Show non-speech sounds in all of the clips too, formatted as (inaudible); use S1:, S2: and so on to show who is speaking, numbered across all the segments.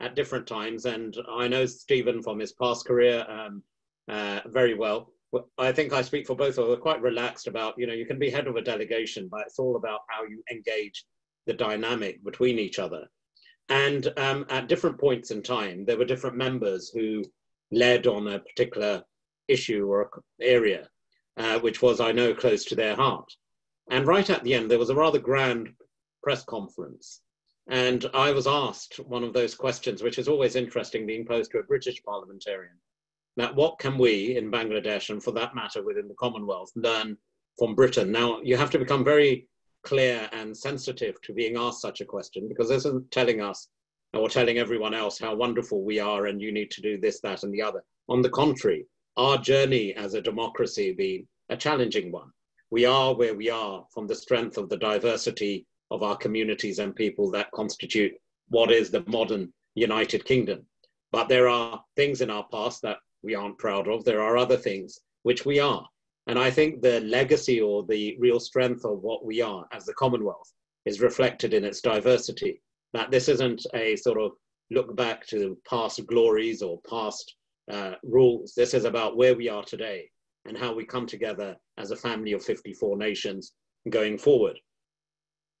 S1: at different times. And I know Stephen from his past career um, uh, very well. I think I speak for both of them. Quite relaxed about, you know, you can be head of a delegation, but it's all about how you engage the dynamic between each other. And um, at different points in time, there were different members who led on a particular issue or area, uh, which was, I know, close to their heart. And right at the end, there was a rather grand press conference. And I was asked one of those questions, which is always interesting being posed to a British parliamentarian. Now, what can we in Bangladesh, and for that matter within the Commonwealth, learn from Britain? Now, you have to become very clear and sensitive to being asked such a question because this isn't telling us or telling everyone else how wonderful we are and you need to do this, that, and the other. On the contrary, our journey as a democracy been a challenging one. We are where we are from the strength of the diversity of our communities and people that constitute what is the modern United Kingdom. But there are things in our past that we aren't proud of. There are other things which we are. And I think the legacy or the real strength of what we are as the Commonwealth is reflected in its diversity. That this isn't a sort of look back to past glories or past uh, rules. This is about where we are today and how we come together as a family of 54 nations going forward.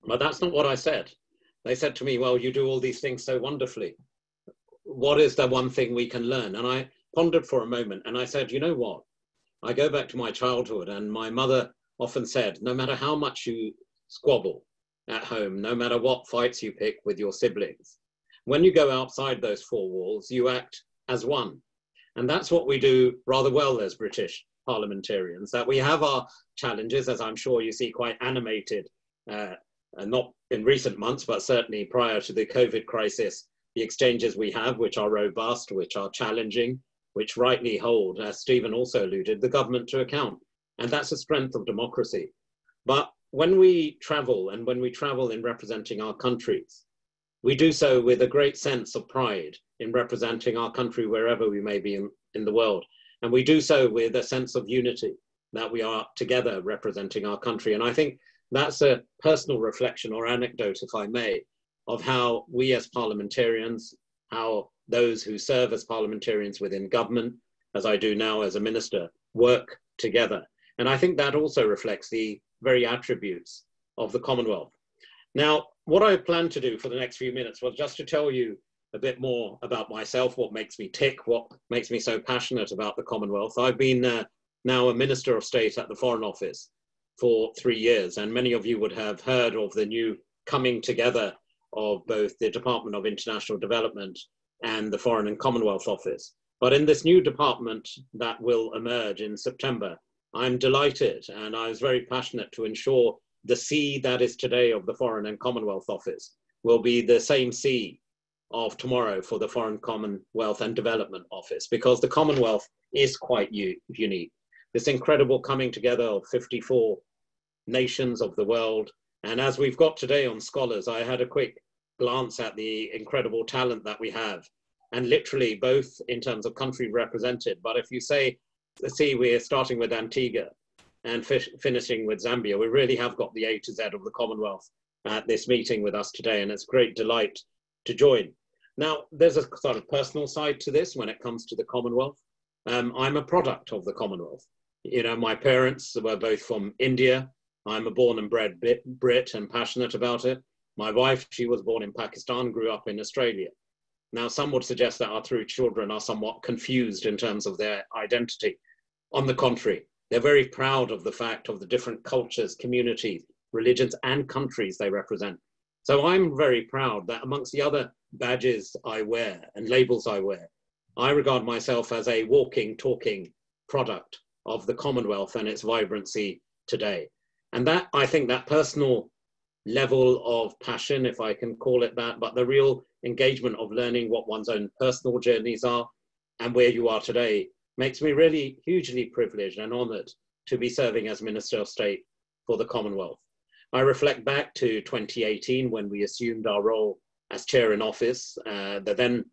S1: But that's not what I said. They said to me, Well, you do all these things so wonderfully. What is the one thing we can learn? And I pondered for a moment and I said, You know what? I go back to my childhood, and my mother often said, No matter how much you squabble at home, no matter what fights you pick with your siblings, when you go outside those four walls, you act as one. And that's what we do rather well as British parliamentarians, that we have our challenges, as I'm sure you see quite animated uh, and not in recent months, but certainly prior to the COVID crisis, the exchanges we have, which are robust, which are challenging, which rightly hold, as Stephen also alluded, the government to account. And that's a strength of democracy. But when we travel and when we travel in representing our countries, we do so with a great sense of pride in representing our country wherever we may be in, in the world. And we do so with a sense of unity that we are together representing our country. And I think that's a personal reflection or anecdote, if I may, of how we as parliamentarians, how those who serve as parliamentarians within government, as I do now as a minister, work together. And I think that also reflects the very attributes of the Commonwealth. Now, what I plan to do for the next few minutes was just to tell you a bit more about myself, what makes me tick, what makes me so passionate about the Commonwealth. I've been uh, now a Minister of State at the Foreign Office for three years. And many of you would have heard of the new coming together of both the Department of International Development and the Foreign and Commonwealth Office. But in this new department that will emerge in September, I'm delighted and I was very passionate to ensure the C that is today of the Foreign and Commonwealth Office will be the same C of tomorrow for the Foreign Commonwealth and Development Office because the Commonwealth is quite unique this incredible coming together of 54 nations of the world. And as we've got today on Scholars, I had a quick glance at the incredible talent that we have. And literally, both in terms of country represented, but if you say, see, we're starting with Antigua and fi- finishing with Zambia, we really have got the A to Z of the Commonwealth at this meeting with us today. And it's great delight to join. Now, there's a sort of personal side to this when it comes to the Commonwealth. Um, I'm a product of the Commonwealth you know, my parents were both from India. I'm a born and bred Brit and passionate about it. My wife, she was born in Pakistan, grew up in Australia. Now, some would suggest that our three children are somewhat confused in terms of their identity. On the contrary, they're very proud of the fact of the different cultures, communities, religions, and countries they represent. So I'm very proud that amongst the other badges I wear and labels I wear, I regard myself as a walking, talking product of the Commonwealth and its vibrancy today. And that, I think, that personal level of passion, if I can call it that, but the real engagement of learning what one's own personal journeys are and where you are today makes me really hugely privileged and honored to be serving as Minister of State for the Commonwealth. I reflect back to 2018 when we assumed our role as chair in office. Uh, the then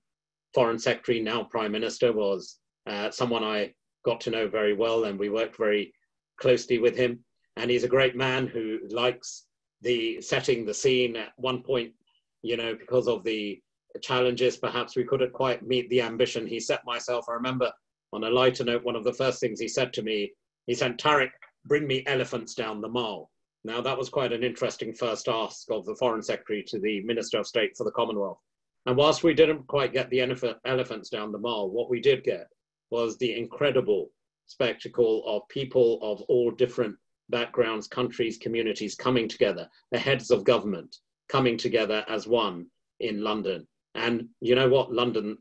S1: Foreign Secretary, now Prime Minister, was uh, someone I got to know very well, and we worked very closely with him. And he's a great man who likes the setting the scene. At one point, you know, because of the challenges. Perhaps we couldn't quite meet the ambition he set myself. I remember on a lighter note, one of the first things he said to me, he said, Tariq, bring me elephants down the mall. Now, that was quite an interesting first ask of the Foreign Secretary to the Minister of State for the Commonwealth. And whilst we didn't quite get the elephants down the mall, what we did get was the incredible spectacle of people of all different backgrounds, countries, communities coming together, the heads of government coming together as one in London. And you know what? London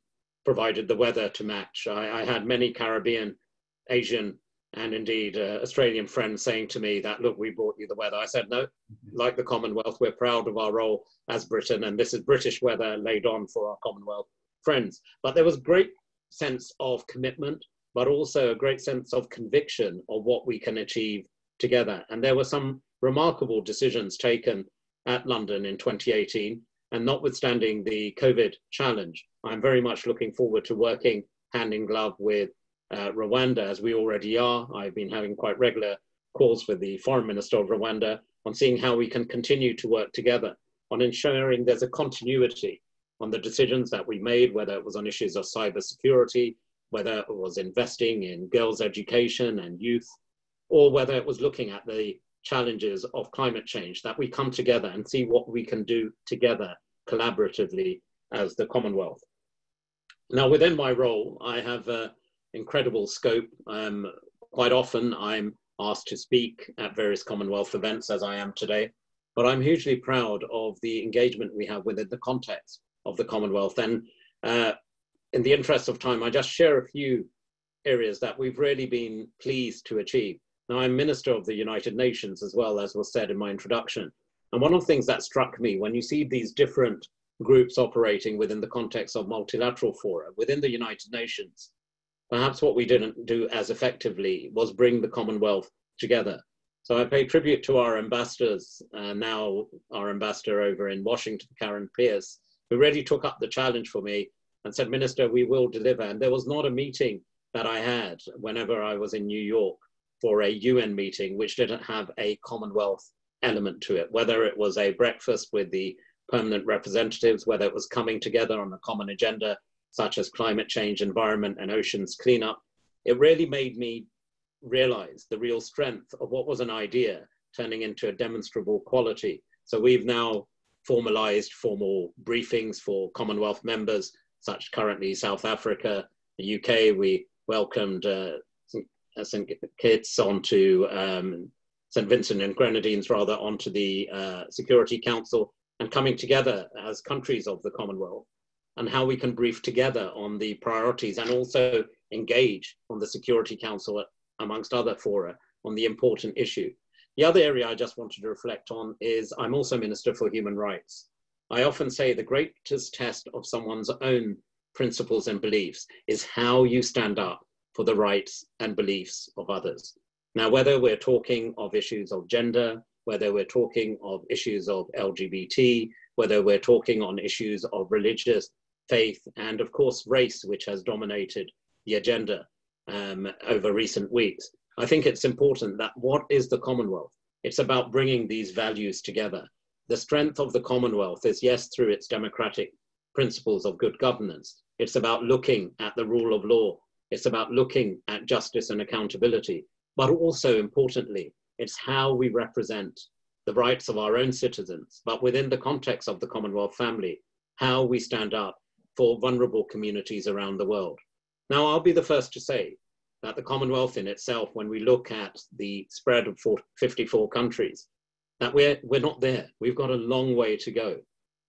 S1: provided the weather to match. I, I had many Caribbean, Asian, and indeed uh, Australian friends saying to me that, look, we brought you the weather. I said, no, mm-hmm. like the Commonwealth, we're proud of our role as Britain, and this is British weather laid on for our Commonwealth friends. But there was great sense of commitment, but also a great sense of conviction of what we can achieve together. And there were some remarkable decisions taken at London in 2018. And notwithstanding the COVID challenge, I'm very much looking forward to working hand in glove with uh, Rwanda, as we already are. I've been having quite regular calls with the foreign minister of Rwanda on seeing how we can continue to work together on ensuring there's a continuity on the decisions that we made, whether it was on issues of cybersecurity, whether it was investing in girls' education and youth, or whether it was looking at the challenges of climate change, that we come together and see what we can do together collaboratively as the Commonwealth. Now, within my role, I have uh, incredible scope. Um, quite often, I'm asked to speak at various Commonwealth events, as I am today, but I'm hugely proud of the engagement we have within the context of the Commonwealth. And uh, in the interest of time, I just share a few areas that we've really been pleased to achieve. Now, I'm Minister of the United Nations as well, as was said in my introduction. And one of the things that struck me when you see these different groups operating within the context of multilateral fora within the United Nations, perhaps what we didn't do as effectively was bring the Commonwealth together. So I pay tribute to our ambassadors, uh, now our ambassador over in Washington, Karen Pierce, who really took up the challenge for me and said, Minister, we will deliver. And there was not a meeting that I had whenever I was in New York for a UN meeting which didn't have a Commonwealth element to it, whether it was a breakfast with the permanent representatives, whether it was coming together on a common agenda such as climate change, environment, and oceans cleanup, it really made me realize the real strength of what was an idea turning into a demonstrable quality. So we've now formalized formal briefings for Commonwealth members, such currently South Africa, the UK. We welcomed uh, St. Kitts onto um, St. Vincent and Grenadines, rather, onto the uh, Security Council and coming together as countries of the Commonwealth and how we can brief together on the priorities and also engage on the Security Council, amongst other fora, on the important issue. The other area I just wanted to reflect on is I'm also Minister for Human Rights. I often say the greatest test of someone's own principles and beliefs is how you stand up for the rights and beliefs of others. Now, whether we're talking of issues of gender, whether we're talking of issues of LGBT, whether we're talking on issues of religious faith, and of course, race, which has dominated the agenda um, over recent weeks. I think it's important that what is the Commonwealth? It's about bringing these values together. The strength of the Commonwealth is, yes, through its democratic principles of good governance. It's about looking at the rule of law. It's about looking at justice and accountability. But also, importantly, it's how we represent the rights of our own citizens, but within the context of the Commonwealth family, how we stand up for vulnerable communities around the world. Now, I'll be the first to say that the Commonwealth in itself, when we look at the spread of 54 countries, that we're, we're not there. We've got a long way to go.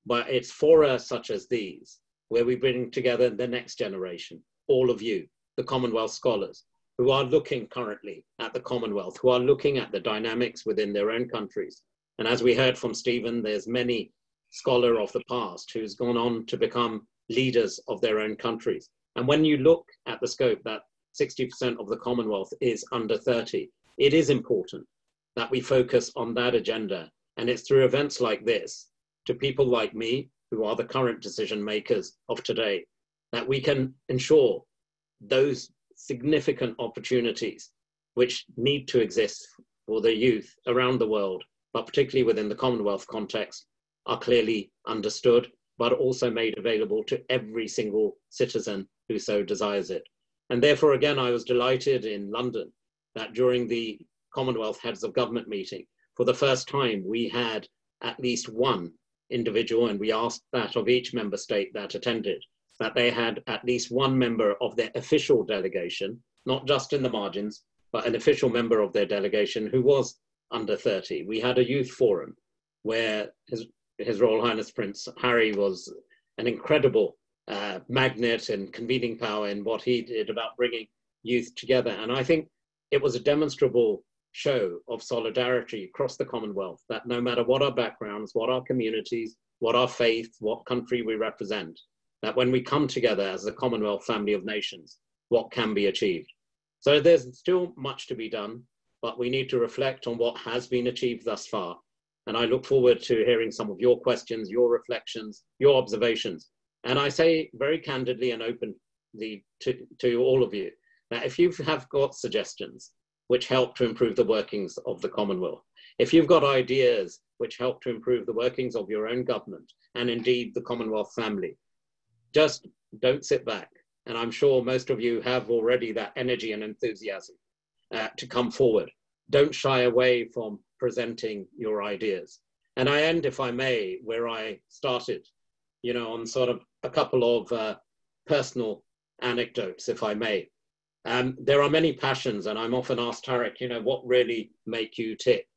S1: But it's for us such as these, where we bring together the next generation, all of you, the Commonwealth scholars, who are looking currently at the Commonwealth, who are looking at the dynamics within their own countries. And as we heard from Stephen, there's many scholar of the past who's gone on to become leaders of their own countries. And when you look at the scope that 60% of the Commonwealth is under 30, it is important that we focus on that agenda. And it's through events like this, to people like me, who are the current decision makers of today, that we can ensure those significant opportunities which need to exist for the youth around the world, but particularly within the Commonwealth context, are clearly understood but also made available to every single citizen who so desires it. And therefore, again, I was delighted in London that during the Commonwealth Heads of Government meeting, for the first time, we had at least one individual, and we asked that of each member state that attended, that they had at least one member of their official delegation, not just in the margins, but an official member of their delegation who was under 30. We had a youth forum where His, His Royal Highness Prince Harry was an incredible uh, magnet and convening power in what he did about bringing youth together. And I think it was a demonstrable show of solidarity across the Commonwealth that no matter what our backgrounds, what our communities, what our faith, what country we represent, that when we come together as a Commonwealth family of nations, what can be achieved. So there's still much to be done, but we need to reflect on what has been achieved thus far. And I look forward to hearing some of your questions, your reflections, your observations. And I say very candidly and openly to, to all of you that if you have got suggestions which help to improve the workings of the Commonwealth, if you've got ideas which help to improve the workings of your own government and indeed the Commonwealth family, just don't sit back. And I'm sure most of you have already that energy and enthusiasm uh, to come forward. Don't shy away from presenting your ideas. And I end, if I may, where I started, you know, on sort of a couple of uh, personal anecdotes, if I may. Um, there are many passions, and I'm often asked, Tariq, you know, what really make you tick?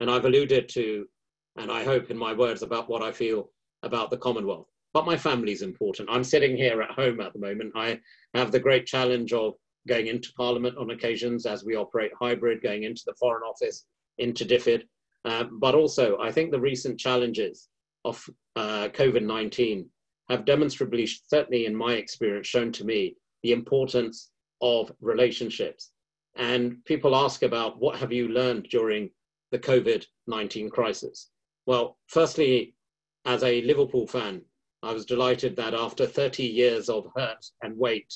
S1: And I've alluded to, and I hope in my words about what I feel about the Commonwealth. But my family is important. I'm sitting here at home at the moment. I have the great challenge of going into Parliament on occasions as we operate hybrid, going into the Foreign Office, into DFID. Uh, but also, I think the recent challenges of uh, COVID 19 have demonstrably, certainly in my experience, shown to me the importance of relationships. And people ask about what have you learned during the COVID 19 crisis? Well, firstly, as a Liverpool fan, I was delighted that after 30 years of hurt and wait,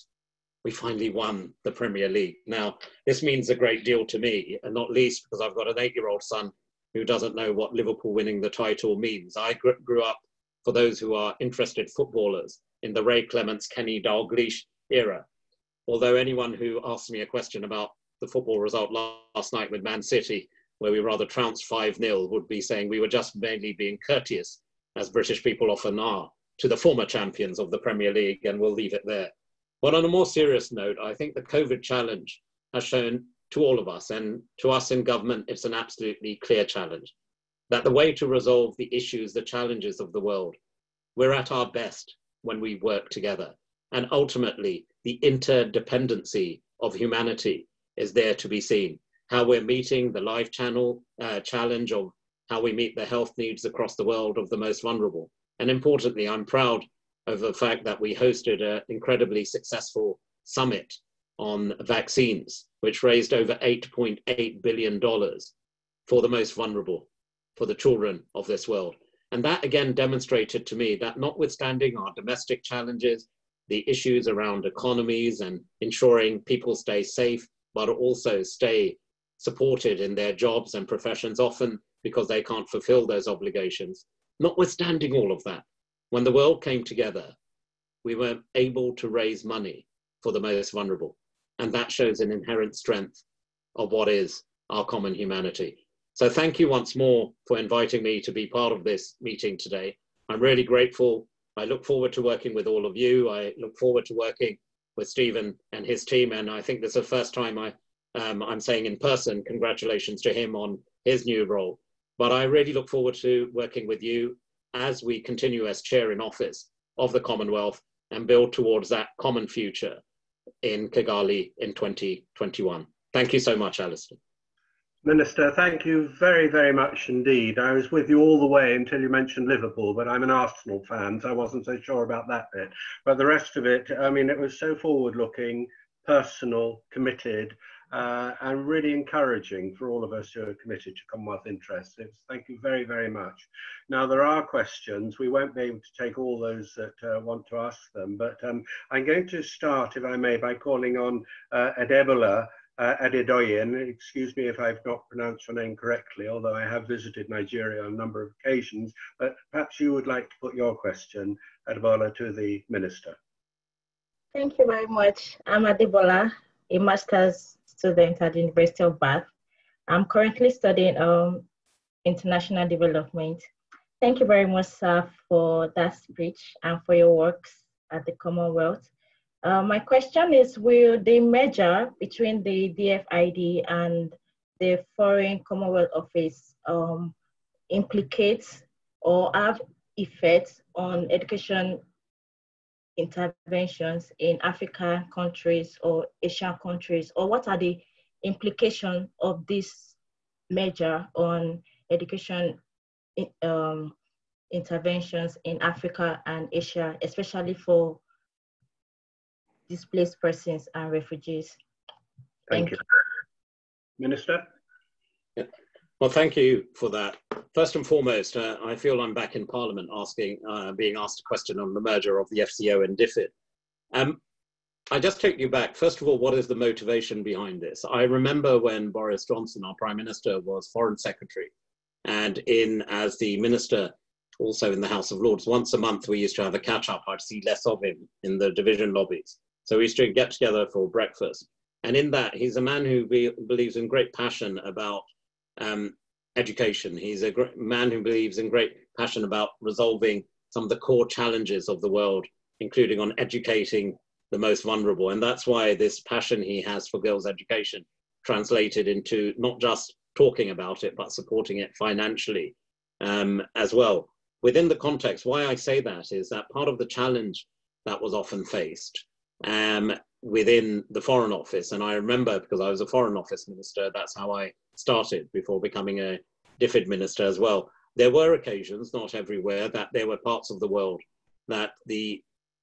S1: we finally won the Premier League. Now, this means a great deal to me, and not least because I've got an eight year old son who doesn't know what Liverpool winning the title means. I grew up for those who are interested footballers in the Ray Clemence, Kenny Dalglish era. Although anyone who asks me a question about the football result last night with Man City, where we rather trounced 5 0, would be saying we were just mainly being courteous, as British people often are, to the former champions of the Premier League, and we'll leave it there. But on a more serious note, I think the COVID challenge has shown to all of us, and to us in government, it's an absolutely clear challenge that the way to resolve the issues, the challenges of the world, we're at our best when we work together. And ultimately, the interdependency of humanity is there to be seen. How we're meeting the life channel uh, challenge of how we meet the health needs across the world of the most vulnerable. And importantly, I'm proud of the fact that we hosted an incredibly successful summit on vaccines, which raised over $8.8 billion for the most vulnerable for the children of this world. And that again demonstrated to me that notwithstanding our domestic challenges, the issues around economies and ensuring people stay safe, but also stay supported in their jobs and professions, often because they can't fulfill those obligations. Notwithstanding all of that, when the world came together, we were able to raise money for the most vulnerable. And that shows an inherent strength of what is our common humanity. So thank you once more for inviting me to be part of this meeting today. I'm really grateful. I look forward to working with all of you. I look forward to working with Stephen and his team. And I think this is the first time I, um, I'm saying in person, congratulations to him on his new role. But I really look forward to working with you as we continue as chair in office of the Commonwealth and build towards that common future in Kigali in 2021. Thank you so much, Alastair.
S2: Minister, thank you very, very much indeed. I was with you all the way until you mentioned Liverpool, but I'm an Arsenal fan, so I wasn't so sure about that bit. But the rest of it, I mean, it was so forward looking, personal, committed, uh, and really encouraging for all of us who are committed to Commonwealth interests. It's, thank you very, very much. Now, there are questions. We won't be able to take all those that uh, want to ask them, but um, I'm going to start, if I may, by calling on uh, Adebola uh, Adedoyin. Excuse me if I've not pronounced your name correctly, although I have visited Nigeria on a number of occasions. But perhaps you would like to put your question, Adebola, to the Minister.
S3: Thank you very much. I'm Adebola, a master's student at the University of Bath. I'm currently studying um, international development. Thank you very much, sir, for that speech and for your works at the Commonwealth. Uh, my question is, will the merger between the DFID and the Foreign Commonwealth Office um, implicate or have effects on education interventions in African countries or Asian countries, or what are the implications of this merger on education um, interventions in Africa and Asia, especially for displaced persons and refugees.
S2: Thank, thank you. you. Minister?
S1: Yeah. Well, thank you for that. First and foremost, uh, I feel I'm back in Parliament asking, uh, being asked a question on the merger of the FCO and DFID. Um, I just take you back. First of all, what is the motivation behind this? I remember when Boris Johnson, our Prime Minister, was Foreign Secretary, and in as the Minister, also in the House of Lords, once a month we used to have a catch up. I'd see less of him in the division lobbies. So we used to get together for breakfast. And in that, he's a man who be, believes in great passion about um, education. He's a man who believes in great passion about resolving some of the core challenges of the world, including on educating the most vulnerable. And that's why this passion he has for girls' education translated into not just talking about it, but supporting it financially um, as well. Within the context, why I say that is that part of the challenge that was often faced um, within the Foreign Office. And I remember because I was a Foreign Office minister, that's how I started before becoming a DFID minister as well. There were occasions, not everywhere, that there were parts of the world that the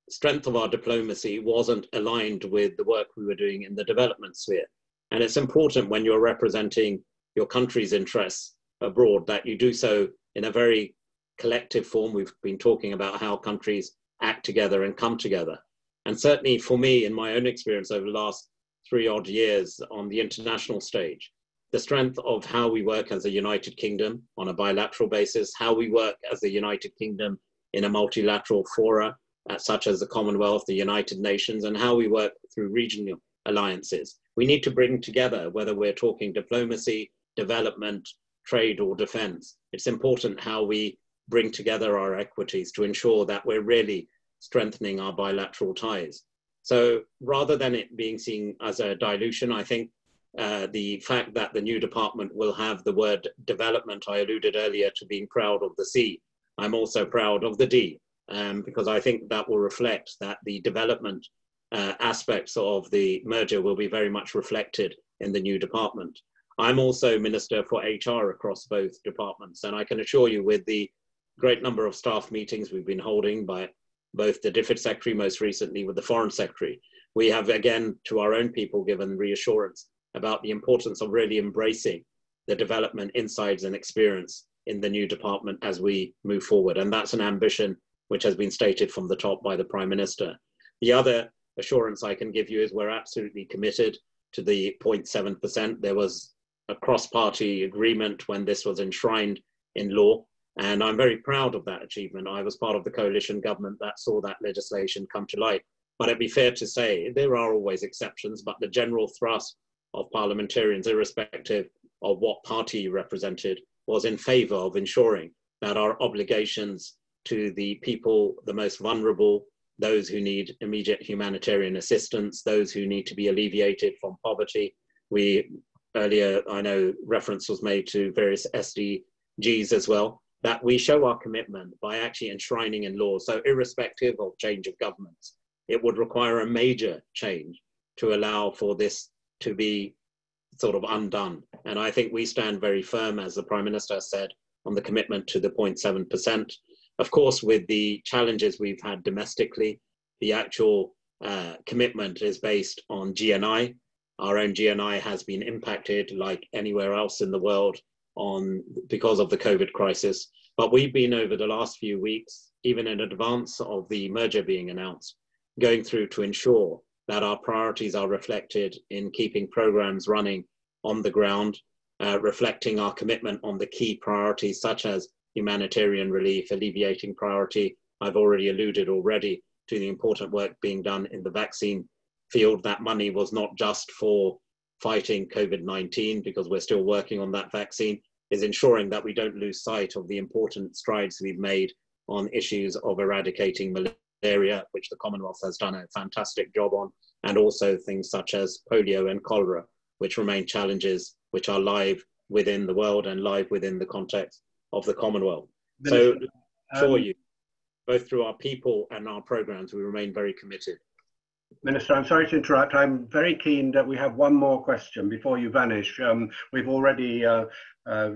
S1: strength of our diplomacy wasn't aligned with the work we were doing in the development sphere. And it's important when you're representing your country's interests abroad that you do so in a very collective form. We've been talking about how countries act together and come together. And certainly for me, in my own experience over the last three odd years on the international stage, the strength of how we work as a United Kingdom on a bilateral basis, how we work as the United Kingdom in a multilateral fora, uh, such as the Commonwealth, the United Nations, and how we work through regional alliances. We need to bring together, whether we're talking diplomacy, development, trade, or defense. It's important how we bring together our equities to ensure that we're really strengthening our bilateral ties. So rather than it being seen as a dilution, I think uh, the fact that the new department will have the word development, I alluded earlier to being proud of the C. I'm also proud of the D, um, because I think that will reflect that the development uh, aspects of the merger will be very much reflected in the new department. I'm also Minister for HR across both departments, and I can assure you with the great number of staff meetings we've been holding by both the DFID Secretary, most recently with the Foreign Secretary. We have, again, to our own people, given reassurance about the importance of really embracing the development insights and experience in the new department as we move forward. And that's an ambition which has been stated from the top by the Prime Minister. The other assurance I can give you is we're absolutely committed to the 0.7%. There was a cross party agreement when this was enshrined in law. And I'm very proud of that achievement. I was part of the coalition government that saw that legislation come to light. But it'd be fair to say there are always exceptions, but the general thrust of parliamentarians, irrespective of what party you represented, was in favour of ensuring that our obligations to the people, the most vulnerable, those who need immediate humanitarian assistance, those who need to be alleviated from poverty. We earlier, I know reference was made to various SDGs as well that we show our commitment by actually enshrining in law. So, irrespective of change of governments, it would require a major change to allow for this to be sort of undone. And I think we stand very firm, as the Prime Minister said, on the commitment to the 0.7%. Of course, with the challenges we've had domestically, the actual uh, commitment is based on GNI. Our own GNI has been impacted, like anywhere else in the world, on because of the COVID crisis. But we've been over the last few weeks, even in advance of the merger being announced, going through to ensure that our priorities are reflected in keeping programs running on the ground, uh, reflecting our commitment on the key priorities such as humanitarian relief, alleviating priority. I've already alluded already to the important work being done in the vaccine field. That money was not just for fighting COVID-19 because we're still working on that vaccine, is ensuring that we don't lose sight of the important strides we've made on issues of eradicating malaria, which the Commonwealth has done a fantastic job on, and also things such as polio and cholera, which remain challenges which are live within the world and live within the context of the Commonwealth. So, for um, you, both through our people and our programs, we remain very committed.
S2: Minister, I'm sorry to interrupt. I'm very keen that we have one more question before you vanish. Um, we've already uh, uh,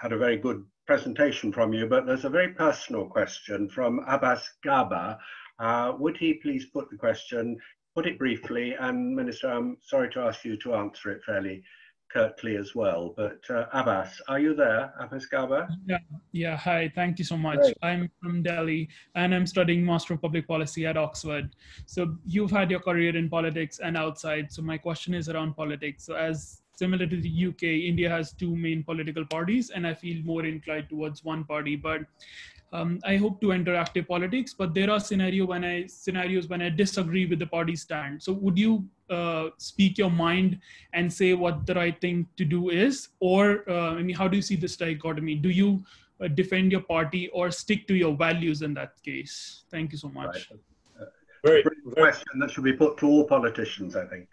S2: had a very good presentation from you, but there's a very personal question from Abbas Gaba. Uh, would he please put the question, put it briefly, and Minister, I'm sorry to ask you to answer it fairly curtly as well. But uh, Abbas, are you there, Abbas Gaba?
S4: Yeah, yeah. Hi, thank you so much. Great. I'm from Delhi and I'm studying Master of Public Policy at Oxford. So you've had your career in politics and outside. So my question is around politics. So as similar to the UK, India has two main political parties, and I feel more inclined towards one party. But um, I hope to enter active politics, but there are scenario when I scenarios when I disagree with the party stand. So would you uh, speak your mind and say what the right thing to do is, or uh, I mean, how do you see this dichotomy? Do you uh, defend your party or stick to your values in that case? Thank you so much. Right.
S2: Uh, very, very question that should be put to all politicians, I think.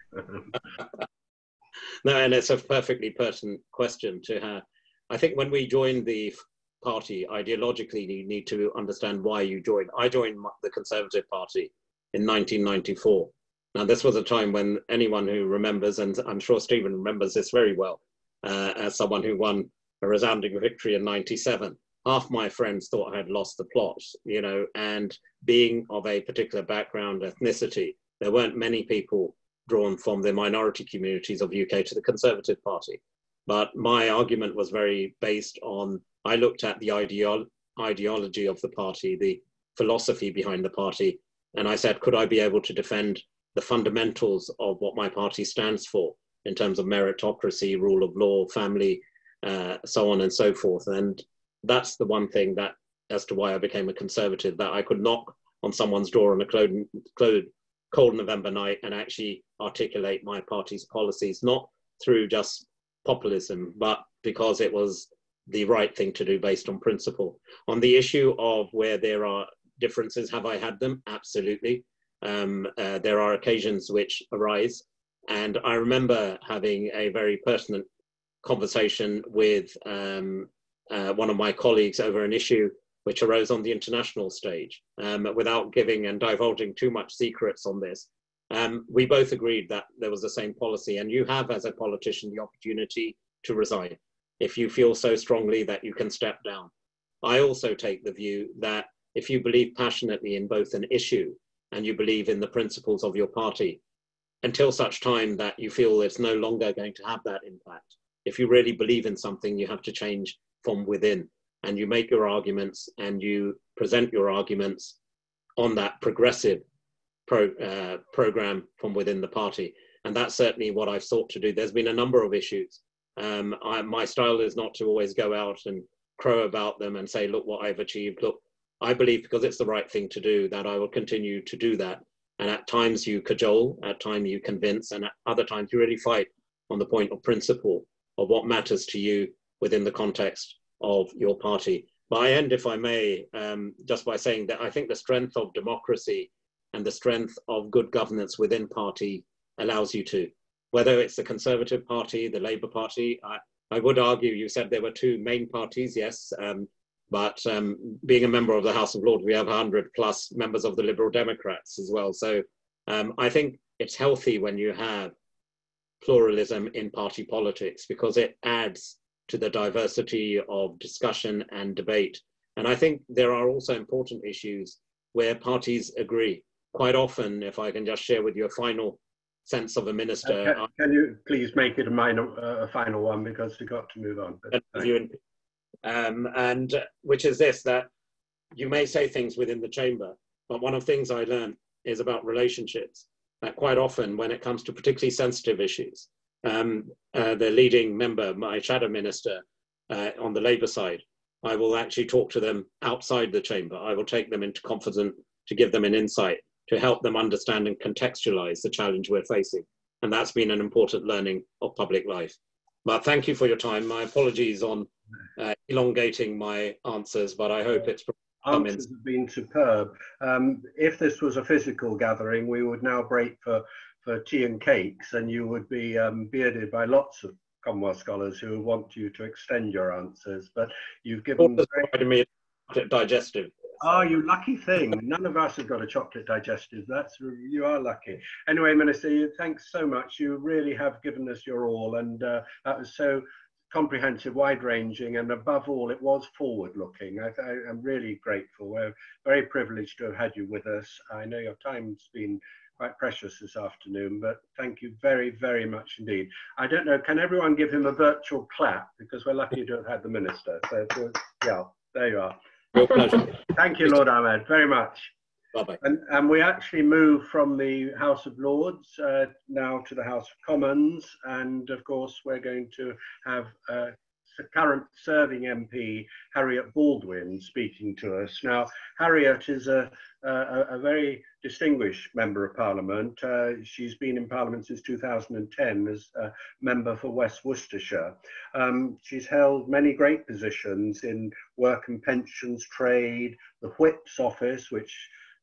S1: no, and it's a perfectly pertinent question to have. I think when we joined the party, ideologically, you need to understand why you joined. I joined the Conservative Party in 1994. Now, this was a time when anyone who remembers, and I'm sure Stephen remembers this very well, uh, as someone who won a resounding victory in 97, half my friends thought I had lost the plot, you know, and being of a particular background, ethnicity, there weren't many people drawn from the minority communities of UK to the Conservative Party. But my argument was very based on I looked at the ideolo- ideology of the party, the philosophy behind the party, and I said, could I be able to defend the fundamentals of what my party stands for in terms of meritocracy, rule of law, family, uh, so on and so forth. And that's the one thing that, as to why I became a conservative, that I could knock on someone's door on a cold, cold, cold November night and actually articulate my party's policies, not through just populism, but because it was the right thing to do based on principle. On the issue of where there are differences, have I had them? Absolutely. Um, uh, there are occasions which arise. And I remember having a very pertinent conversation with um, uh, one of my colleagues over an issue which arose on the international stage. Um, without giving and divulging too much secrets on this, um, we both agreed that there was the same policy. And you have, as a politician, the opportunity to resign if you feel so strongly that you can step down. I also take the view that if you believe passionately in both an issue and you believe in the principles of your party, until such time that you feel it's no longer going to have that impact, if you really believe in something, you have to change from within and you make your arguments and you present your arguments on that progressive pro, uh, program from within the party. And that's certainly what I've sought to do. There's been a number of issues um, I, my style is not to always go out and crow about them and say, look what I've achieved. Look, I believe because it's the right thing to do that I will continue to do that. And at times you cajole, at times you convince, and at other times you really fight on the point of principle of what matters to you within the context of your party. But I end, if I may, um, just by saying that I think the strength of democracy and the strength of good governance within party allows you to whether it's the Conservative Party, the Labour Party. I, I would argue, you said there were two main parties, yes, um, but um, being a member of the House of Lords, we have 100 plus members of the Liberal Democrats as well. So um, I think it's healthy when you have pluralism in party politics because it adds to the diversity of discussion and debate. And I think there are also important issues where parties agree. Quite often, if I can just share with you a final sense of a minister.
S2: Can, can you please make it a minor, uh, a final one because we've got to move on.
S1: Um, and uh, which is this that you may say things within the chamber, but one of the things I learned is about relationships. that quite often, when it comes to particularly sensitive issues, um, uh, the leading member, my shadow minister uh, on the Labour side, I will actually talk to them outside the chamber. I will take them into confidence to give them an insight to help them understand and contextualize the challenge we're facing. And that's been an important learning of public life. But thank you for your time. My apologies on uh, elongating my answers, but I hope it's
S2: answers have been superb. Um, if this was a physical gathering, we would now break for, for tea and cakes, and you would be um, bearded by lots of Commonwealth scholars who want you to extend your answers. But you've given
S1: me a digestive.
S2: Oh, you lucky thing. None of us have got a chocolate digestive. That's you are lucky. Anyway, Minister, thanks so much. You really have given us your all, and uh, that was so comprehensive, wide-ranging, and above all, it was forward-looking. I, am really grateful. We're very privileged to have had you with us. I know your time's been quite precious this afternoon, but thank you very, very much indeed. I don't know, can everyone give him a virtual clap because we're lucky to have had the minister. So, yeah, there you are. Thank you, Lord Ahmad, very much.
S1: Bye-bye.
S2: And, and we actually move from the House of Lords uh, now to the House of Commons. And of course, we're going to have uh, current serving MP, Harriett Baldwin, speaking to us. Now, Harriett is a, a, a very distinguished Member of Parliament. Uh, she's been in Parliament since 2010 as a member for West Worcestershire. Um, she's held many great positions in work and pensions, trade, the Whip's office, which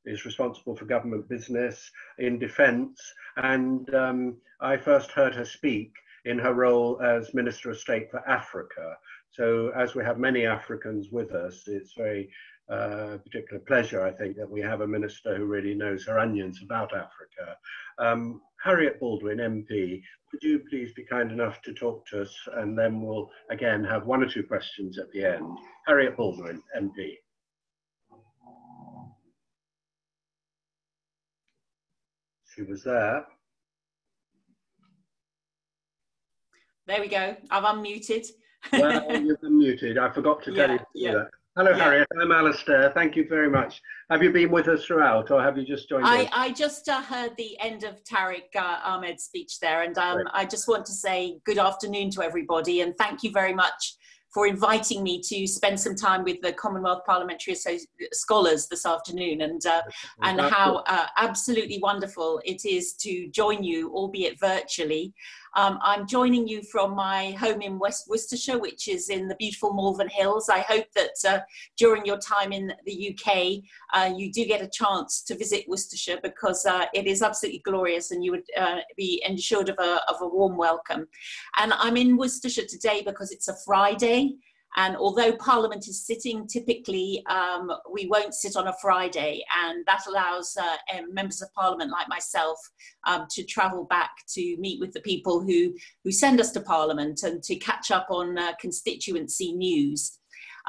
S2: is responsible for government business in defence. And um, I first heard her speak in her role as Minister of State for Africa. So as we have many Africans with us, it's very uh, particular pleasure, I think, that we have a minister who really knows her onions about Africa. Um, Harriett Baldwin, MP, would you please be kind enough to talk to us and then we'll again have one or two questions at the end. Harriett Baldwin, MP. She was there.
S5: There we go. I've unmuted.
S2: well, you've unmuted. I forgot to (laughs) tell yeah, you yeah. that. Hello, yeah. Harriett. I'm Alastair. Thank you very much. Have you been with us throughout, or have you just joined
S5: I,
S2: us?
S5: I just uh, heard the end of Tariq uh, Ahmad's speech there, and um, I just want to say good afternoon to everybody, and thank you very much for inviting me to spend some time with the Commonwealth Parliamentary Scholars this afternoon, and uh, and how uh, absolutely wonderful it is to join you, albeit virtually, um, I'm joining you from my home in West Worcestershire, which is in the beautiful Malvern Hills. I hope that uh, during your time in the UK, uh, you do get a chance to visit Worcestershire because uh, it is absolutely glorious and you would uh, be ensured of a, of a warm welcome. And I'm in Worcestershire today because it's a Friday. And although Parliament is sitting, typically um, we won't sit on a Friday, and that allows uh, members of Parliament like myself um, to travel back to meet with the people who, who send us to Parliament and to catch up on uh, constituency news.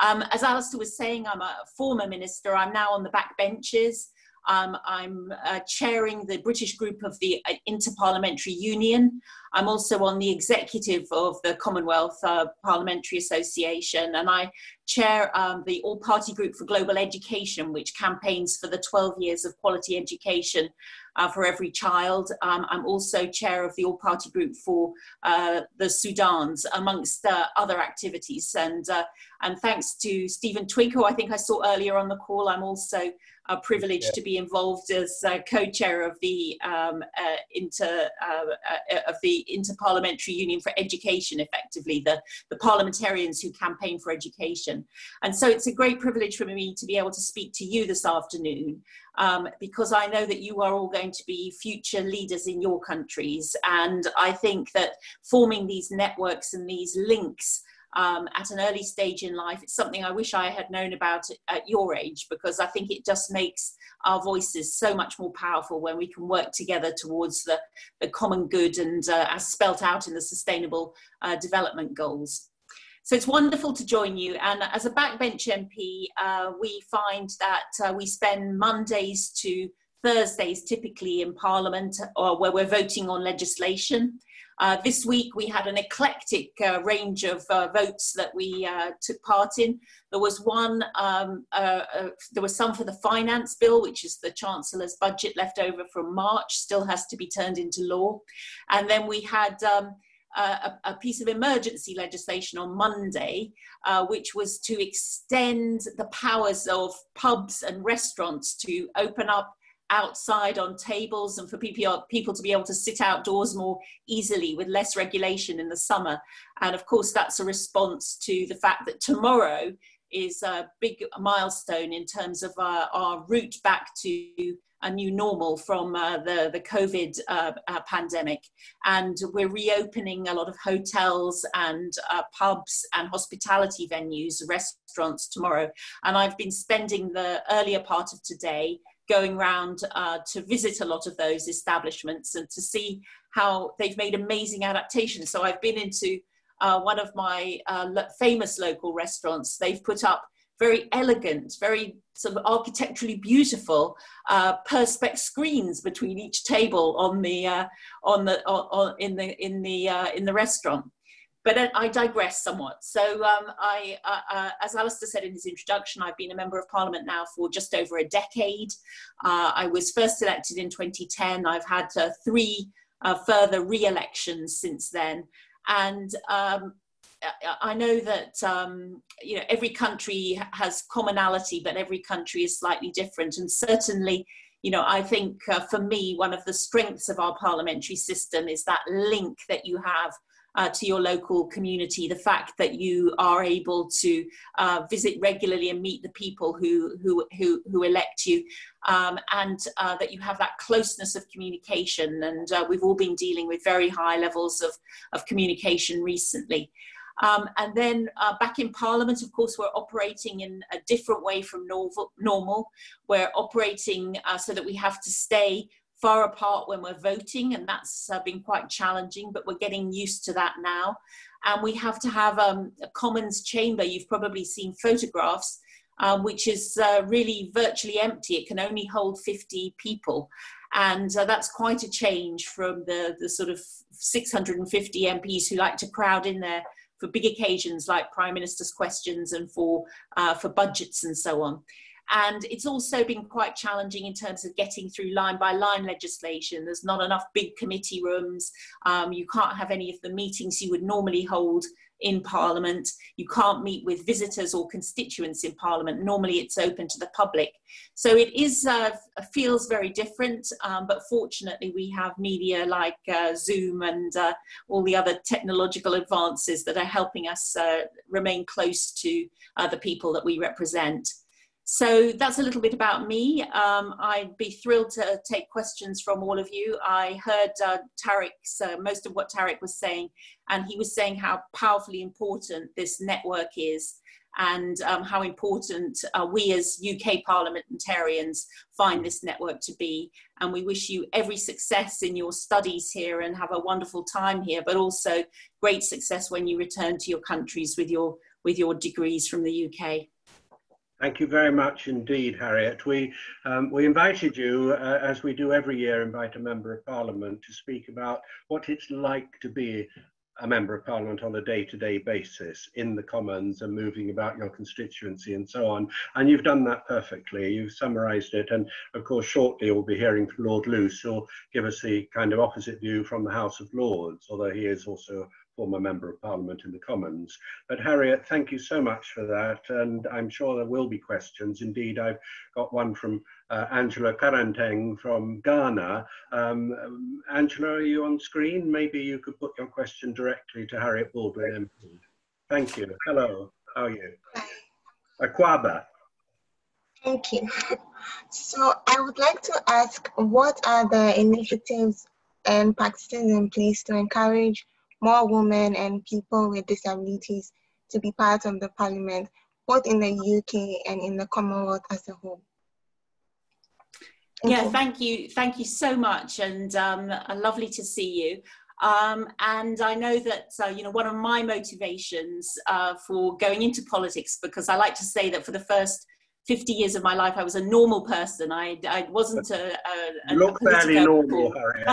S5: Um, as Alastair was saying, I'm a former minister. I'm now on the back benches. Um, I'm uh, chairing the British group of the uh, Interparliamentary Union. I'm also on the executive of the Commonwealth uh, Parliamentary Association, and I chair um, the All Party Group for Global Education, which campaigns for the 12 years of quality education uh, for every child. Um, I'm also chair of the All Party Group for uh, the Sudans, amongst uh, other activities. And, uh, and thanks to Stephen Twigg, who I think I saw earlier on the call, I'm also uh, privileged yeah. to be involved as uh, co-chair of the um, uh, inter uh, uh, of the Interparliamentary Union for Education, effectively the the parliamentarians who campaign for education. And so it's a great privilege for me to be able to speak to you this afternoon um, because I know that you are all going to be future leaders in your countries, and I think that forming these networks and these links um, at an early stage in life. It's something I wish I had known about at your age because I think it just makes our voices so much more powerful when we can work together towards the, the common good and uh, as spelt out in the Sustainable uh, Development Goals. So it's wonderful to join you. And as a backbench MP, uh, we find that uh, we spend Mondays to Thursdays typically in Parliament or where we're voting on legislation. Uh, this week we had an eclectic uh, range of uh, votes that we uh, took part in. There was one, um, uh, uh, there was some for the finance bill, which is the Chancellor's budget left over from March, still has to be turned into law. And then we had um, a, a, piece of emergency legislation on Monday, which was to extend the powers of pubs and restaurants to open up outside on tables and for people, people to be able to sit outdoors more easily with less regulation in the summer. And of course, that's a response to the fact that tomorrow is a big milestone in terms of our, our route back to a new normal from uh, the, the COVID uh, uh, pandemic. And we're reopening a lot of hotels and uh, pubs and hospitality venues, restaurants tomorrow. And I've been spending the earlier part of today going around uh, to visit a lot of those establishments and to see how they've made amazing adaptations. So I've been into uh, one of my uh, famous local restaurants. They've put up very elegant, very sort of architecturally beautiful uh, perspex screens between each table on the uh, on the on, on, in the in the uh, in the restaurant but I digress somewhat. So, um, I, uh, uh, as Alastair said in his introduction, I've been a member of parliament now for just over a decade. Uh, I was first elected in 2010. I've had uh, three uh, further re-elections since then, and um, I know that um, you know every country has commonality, but every country is slightly different, and certainly. You know, I think uh, for me, one of the strengths of our parliamentary system is that link that you have uh, to your local community, the fact that you are able to uh, visit regularly and meet the people who, who, who, who elect you, um, and uh, that you have that closeness of communication. And uh, we've all been dealing with very high levels of, of communication recently. Um, and then uh, back in Parliament, of course, we're operating in a different way from normal. normal. We're operating uh, so that we have to stay far apart when we're voting, and that's uh, been quite challenging, but we're getting used to that now. And we have to have um, a Commons chamber. You've probably seen photographs, um, which is uh, really virtually empty. It can only hold 50 people. And uh, that's quite a change from the, the sort of 650 MPs who like to crowd in there for big occasions like Prime Minister's questions and for, uh, for budgets and so on. And it's also been quite challenging in terms of getting through line by line legislation. There's not enough big committee rooms. Um, you can't have any of the meetings you would normally hold in Parliament. You can't meet with visitors or constituents in Parliament. Normally it's open to the public. So it is uh, feels very different, um, but fortunately we have media like uh, Zoom and uh, all the other technological advances that are helping us uh, remain close to uh, the people that we represent. So that's a little bit about me. Um, I'd be thrilled to take questions from all of you. I heard uh, Tariq's, uh, most of what Tariq was saying, and he was saying how powerfully important this network is and um, how important uh, we as UK parliamentarians find this network to be. And we wish you every success in your studies here and have a wonderful time here, but also great success when you return to your countries with your, with your degrees from the UK.
S2: Thank you very much indeed, Harriett. We, um, we invited you, uh, as we do every year, invite a Member of Parliament to speak about what it's like to be a Member of Parliament on a day-to-day -day basis in the Commons and moving about your constituency and so on. And you've done that perfectly. You've summarised it. And of course, shortly we'll be hearing from Lord Luce, who'll give us the kind of opposite view from the House of Lords, although he is also former Member of Parliament in the Commons. But Harriett, thank you so much for that, and I'm sure there will be questions. Indeed, I've got one from uh, Angela Karanteng from Ghana. Um, Angela, are you on screen? Maybe you could put your question directly to Harriett Baldwin MP. Thank you. Hello, how are you? Akwaba.
S6: Thank you. So I would like to ask, what are the initiatives and practices in place to encourage more women and people with disabilities to be part of the parliament, both in the UK and in the Commonwealth as a whole.
S5: Thank yeah, you. thank you. Thank you so much. And um, lovely to see you. Um, and I know that, uh, you know, one of my motivations uh, for going into politics, because I like to say that for the first 50 years of my life, I was a normal person. I, I wasn't a, a, a
S2: look fairly normal, (laughs)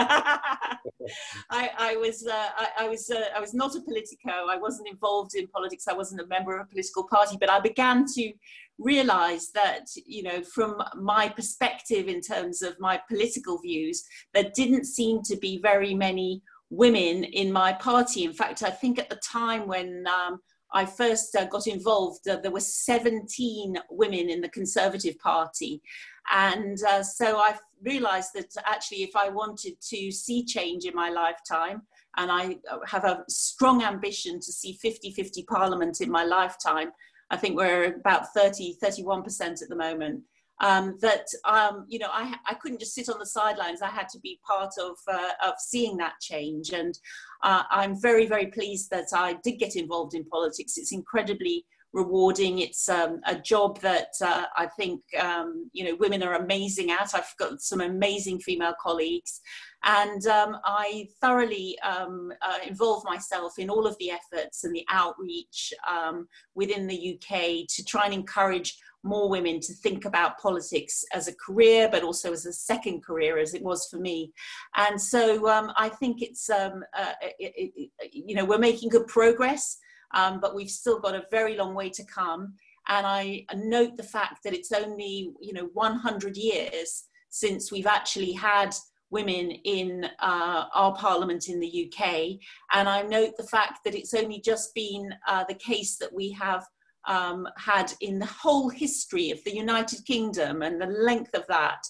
S5: I, I, was, uh, I, I, was, uh, I was not a politico. I wasn't involved in politics. I wasn't a member of a political party, but I began to realize that, you know, from my perspective in terms of my political views, there didn't seem to be very many women in my party. In fact, I think at the time when um, I first uh, got involved, uh, there were 17 women in the Conservative Party. And uh, so I realized that actually, if I wanted to see change in my lifetime, and I uh, have a strong ambition to see 50 50 parliament in my lifetime, I think we're about 30, 31% at the moment um, that um, you know I, I couldn't just sit on the sidelines. I had to be part of uh, of seeing that change, and uh, I'm very very pleased that I did get involved in politics. It's incredibly rewarding. It's um, a job that uh, I think um, you know women are amazing at. I've got some amazing female colleagues, and um, I thoroughly um, uh, involve myself in all of the efforts and the outreach within the UK to try and encourage more women to think about politics as a career, but also as a second career, as it was for me. And so um, I think it's, um, uh, it, it, you know, we're making good progress, um, but we've still got a very long way to come. And I note the fact that it's only, you know, 100 years since we've actually had women in uh, our parliament in the UK. And I note the fact that it's only just been uh, the case that we have um, had in the whole history of the United Kingdom and the length of that,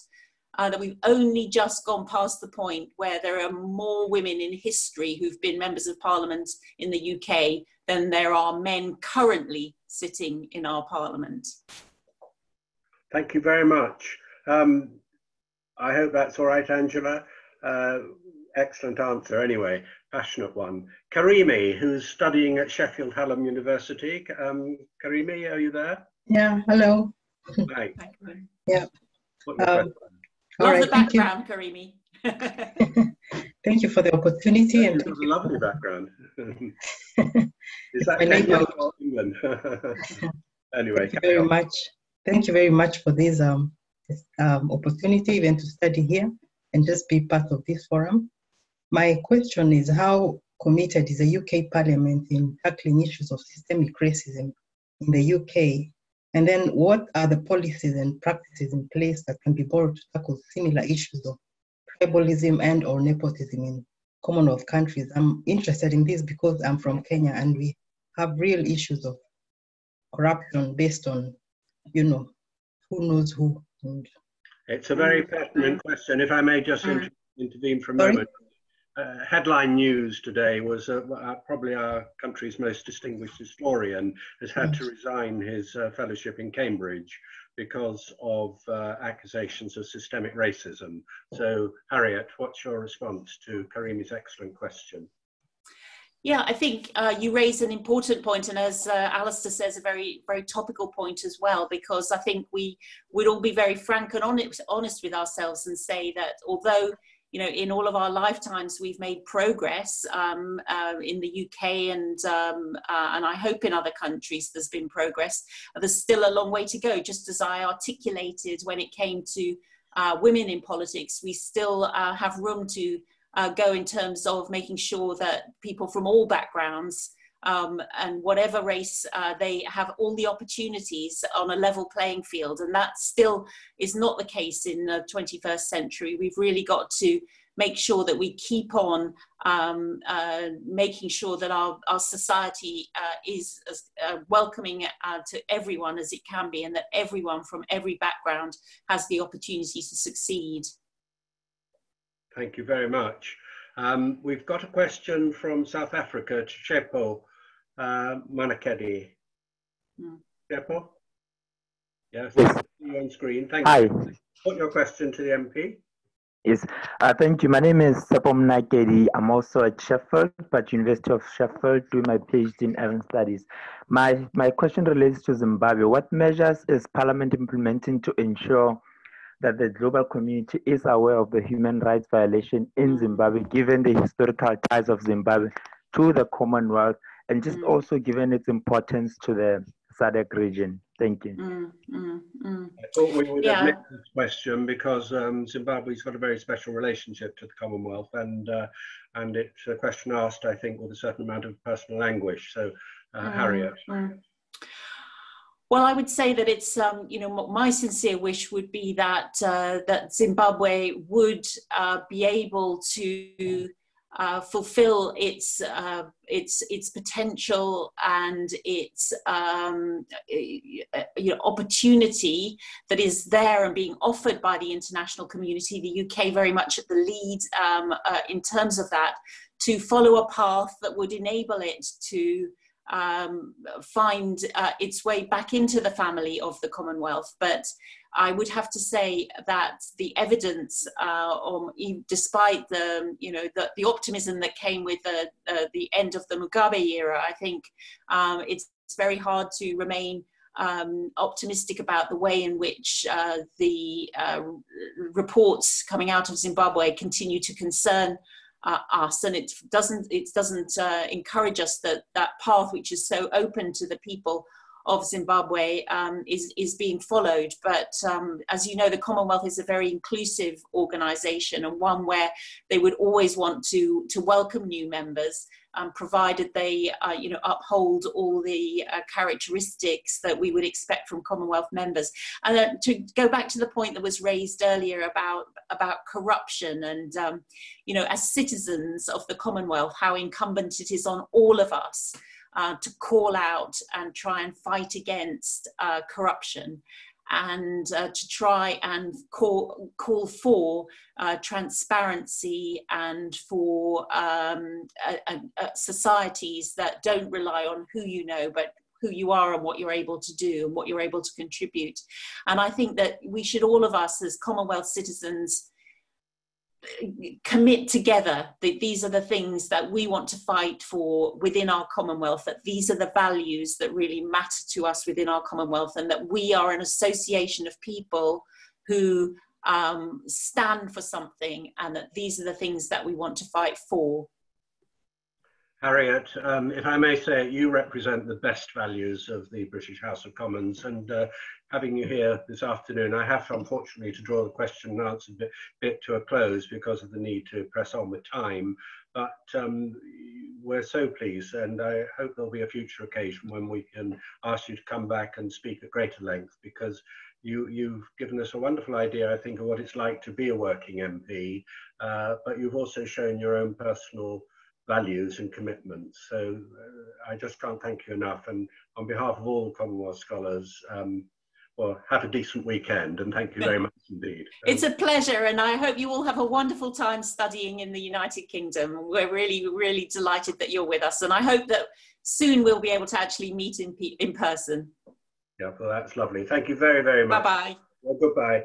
S5: uh, that we've only just gone past the point where there are more women in history who've been members of parliament in the UK than there are men currently sitting in our parliament.
S2: Thank you very much. Um, I hope that's all right, Angela. Uh, excellent answer anyway passionate one. Karimi, who's studying at Sheffield Hallam University. Um, Karimi, are you there?
S7: Yeah, hello.
S2: Hi.
S7: yeah.
S5: Um, Love right, the background, Karimi. (laughs)
S7: thank you for the opportunity.
S2: Yeah, and a lovely background. (laughs) Is that Kenya or England? (laughs) anyway,
S7: thank you very on. much. Thank you very much for this um, this, um, opportunity, even to study here and just be part of this forum. My question is how committed is the UK Parliament in tackling issues of systemic racism in the UK? And then what are the policies and practices in place that can be borrowed to tackle similar issues of tribalism and or nepotism in Commonwealth countries? I'm interested in this because I'm from Kenya and we have real issues of corruption based on, you know, who knows who.
S2: It's a very pertinent question. If I may just mm. intervene for a Sorry? Uh, headline news today was uh, uh, probably our country's most distinguished historian has had to resign his uh, fellowship in Cambridge because of uh, accusations of systemic racism. So, Harriett, what's your response to Karimi's excellent question?
S5: Yeah, I think uh, you raise an important point, and as uh, Alastair says, a very, very topical point as well, because I think we would all be very frank and honest, honest with ourselves and say that although you know, in all of our lifetimes, we've made progress um, uh, in the UK and um, uh, and I hope in other countries there's been progress. There's still a long way to go. Just as I articulated when it came to uh, women in politics, we still uh, have room to uh, go in terms of making sure that people from all backgrounds um, and whatever race uh, they have all the opportunities on a level playing field and that still is not the case in the 21st century we've really got to make sure that we keep on um, uh, making sure that our, our society uh, is as uh, welcoming uh, to everyone as it can be and that everyone from every background has the opportunity to succeed.
S2: Thank you very much. Um, we've got a question from South Africa to Tshepo uh, Manakedi. Mm. Tshepo? Yes, yes. you on screen. Thank
S8: Hi.
S2: you. Put your question to the MP.
S8: Yes, uh, thank you. My name is Tshepo Manakedi. I'm also at Sheffield, but University of Sheffield, doing my PhD in Arab Studies. My my question relates to Zimbabwe. What measures is Parliament implementing to ensure that the global community is aware of the human rights violation in Zimbabwe, given the historical ties of Zimbabwe to the Commonwealth, and just mm. also given its importance to the SADC region? Thank you.
S5: Mm, mm, mm.
S2: I thought we would
S5: Yeah.
S2: admit this question because um, Zimbabwe's got a very special relationship to the Commonwealth, and uh, and it's a question asked, I think, with a certain amount of personal anguish. So, uh,
S5: Mm,
S2: Harriett,
S5: mm. Well, I would say that it's, um, you know, my sincere wish would be that uh, that Zimbabwe would uh, be able to uh, fulfill its uh, its its potential and its um, uh, you know opportunity that is there and being offered by the international community. The UK very much at the lead um, uh, in terms of that to follow a path that would enable it to um, find uh, its way back into the family of the Commonwealth. But I would have to say that the evidence, uh, on, e- despite the you know the, the optimism that came with the uh, the end of the Mugabe era, I think um, it's, it's very hard to remain. Um, optimistic about the way in which uh, the uh, reports coming out of Zimbabwe continue to concern uh, us, and it doesn't it doesn't uh, encourage us that that path which is so open to the people of Zimbabwe um, is is being followed. But um, as you know, the Commonwealth is a very inclusive organisation and one where they would always want to to welcome new members, um, provided they uh, you know uphold all the uh, characteristics that we would expect from Commonwealth members. And uh, to go back to the point that was raised earlier about about corruption and um, you know as citizens of the Commonwealth, how incumbent it is on all of us uh, to call out and try and fight against uh, corruption and uh, to try and call, call for uh, transparency and for um, societies that don't rely on who you know but who you are and what you're able to do and what you're able to contribute. And I think that we should all of us as Commonwealth citizens commit together that these are the things that we want to fight for within our commonwealth that these are the values that really matter to us within our commonwealth and that we are an association of people who um, stand for something and that these are the things that we want to fight for.
S2: Harriett, um, if I may say, you represent the best values of the British House of Commons, and uh, having you here this afternoon, I have unfortunately to draw the question and answer bit, bit to a close because of the need to press on with time. But um, we're so pleased, and I hope there'll be a future occasion when we can ask you to come back and speak at greater length because you, you've given us a wonderful idea, I think, of what it's like to be a working MP, uh, but you've also shown your own personal values and commitments. So uh, I just can't thank you enough. And on behalf of all the Commonwealth scholars, um, well, have a decent weekend and thank you very much indeed.
S5: It's a pleasure, and I hope you all have a wonderful time studying in the United Kingdom. We're really, really delighted that you're with us, and I hope that soon we'll be able to actually meet in, in person.
S2: Yeah, well, that's lovely. Thank you very, very much.
S5: Bye bye.
S2: Well, goodbye.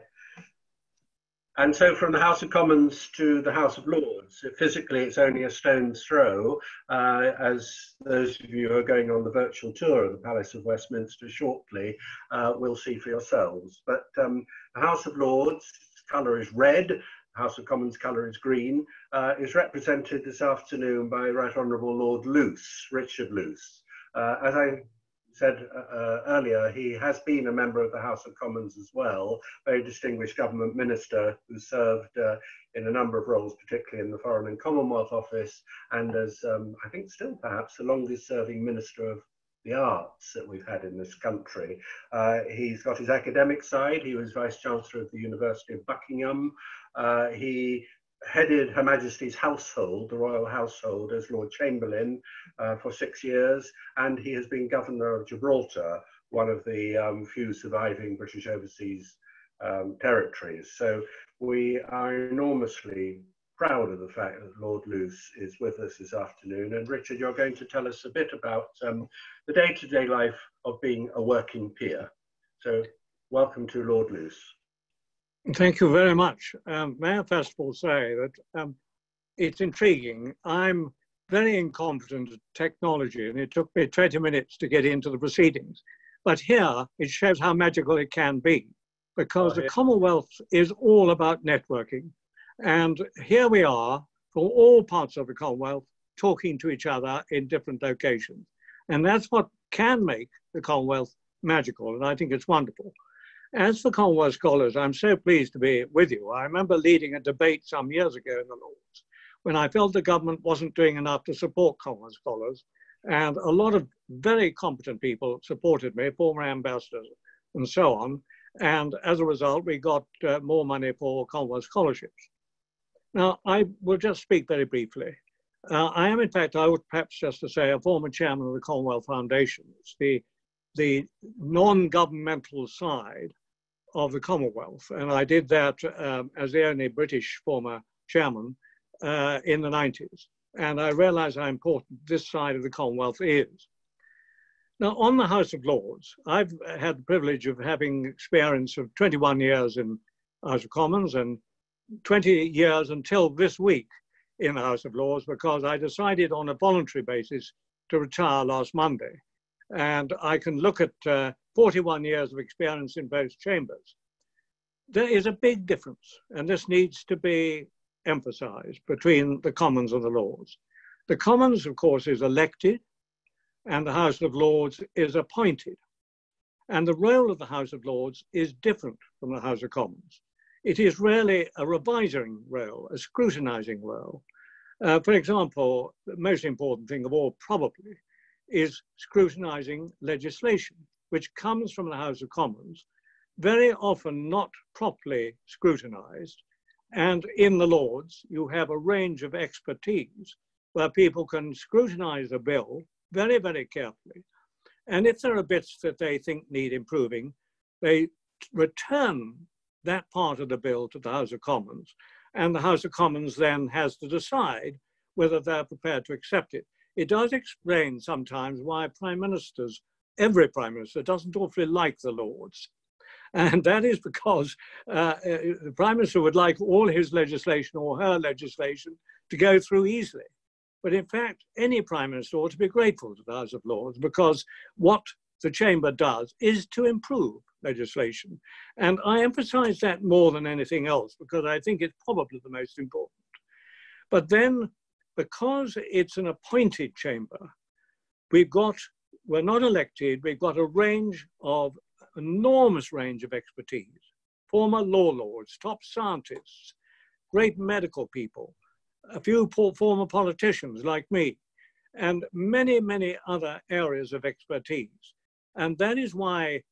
S2: And so from the House of Commons to the House of Lords, physically it's only a stone's throw, uh, as those of you who are going on the virtual tour of the Palace of Westminster shortly uh, will see for yourselves. But um, the House of Lords colour is red, the House of Commons colour is green, uh, is represented this afternoon by Right Honourable Lord Luce, Richard Luce. Uh, as I said uh, earlier, he has been a member of the House of Commons as well, very distinguished government minister who served uh, in a number of roles, particularly in the Foreign and Commonwealth Office, and as um, I think still perhaps the longest serving minister of the arts that we've had in this country. Uh, he's got his academic side. He was Vice Chancellor of the University of Buckingham. Uh, he headed Her Majesty's household, the royal household, as Lord Chamberlain uh, for six years, and he has been governor of Gibraltar, one of the um, few surviving British overseas um, territories. So we are enormously proud of the fact that Lord Luce is with us this afternoon. And Richard, you're going to tell us a bit about um, the day-to-day -day life of being a working peer. So welcome to Lord Luce.
S9: Thank you very much. Um, may I first of all say that um, it's intriguing. I'm very incompetent at technology, and it took me 20 minutes to get into the proceedings. But here, it shows how magical it can be, because oh, yeah. the Commonwealth is all about networking. And here we are, from all parts of the Commonwealth, talking to each other in different locations. And that's what can make the Commonwealth magical, and I think it's wonderful. As for Commonwealth scholars, I'm so pleased to be with you. I remember leading a debate some years ago in the Lords when I felt the government wasn't doing enough to support Commonwealth scholars, and a lot of very competent people supported me, former ambassadors and so on. And as a result, we got uh, more money for Commonwealth scholarships. Now, I will just speak very briefly. Uh, I am, in fact, I would perhaps just to say, a former chairman of the Commonwealth Foundation. It's the, the non-governmental side of the Commonwealth. And I did that um, as the only British former chairman uh, in the 90s. And I realize how important this side of the Commonwealth is. Now, on the House of Lords, I've had the privilege of having experience of 21 years in House of Commons and 20 years until this week in the House of Lords because I decided on a voluntary basis to retire last Monday. And I can look at uh, 41 years of experience in both chambers. There is a big difference, and this needs to be emphasized between the Commons and the Lords. The Commons, of course, is elected, and the House of Lords is appointed. And the role of the House of Lords is different from the House of Commons. It is really a revising role, a scrutinizing role. Uh, for example, the most important thing of all probably is scrutinizing legislation, which comes from the House of Commons, very often not properly scrutinized. And in the Lords, you have a range of expertise where people can scrutinize a bill very, very carefully. And if there are bits that they think need improving, they return that part of the bill to the House of Commons. And the House of Commons then has to decide whether they're prepared to accept it. It does explain sometimes why prime ministers, every prime minister, doesn't awfully like the Lords. And that is because uh, the prime minister would like all his legislation or her legislation to go through easily. But in fact, any prime minister ought to be grateful to the House of Lords because what the chamber does is to improve legislation. And I emphasize that more than anything else because I think it's probably the most important. But then, because it's an appointed chamber, we've got, we're not elected, we've got a range of, enormous range of expertise. Former law lords, top scientists, great medical people, a few former politicians like me, and many, many other areas of expertise. And that is why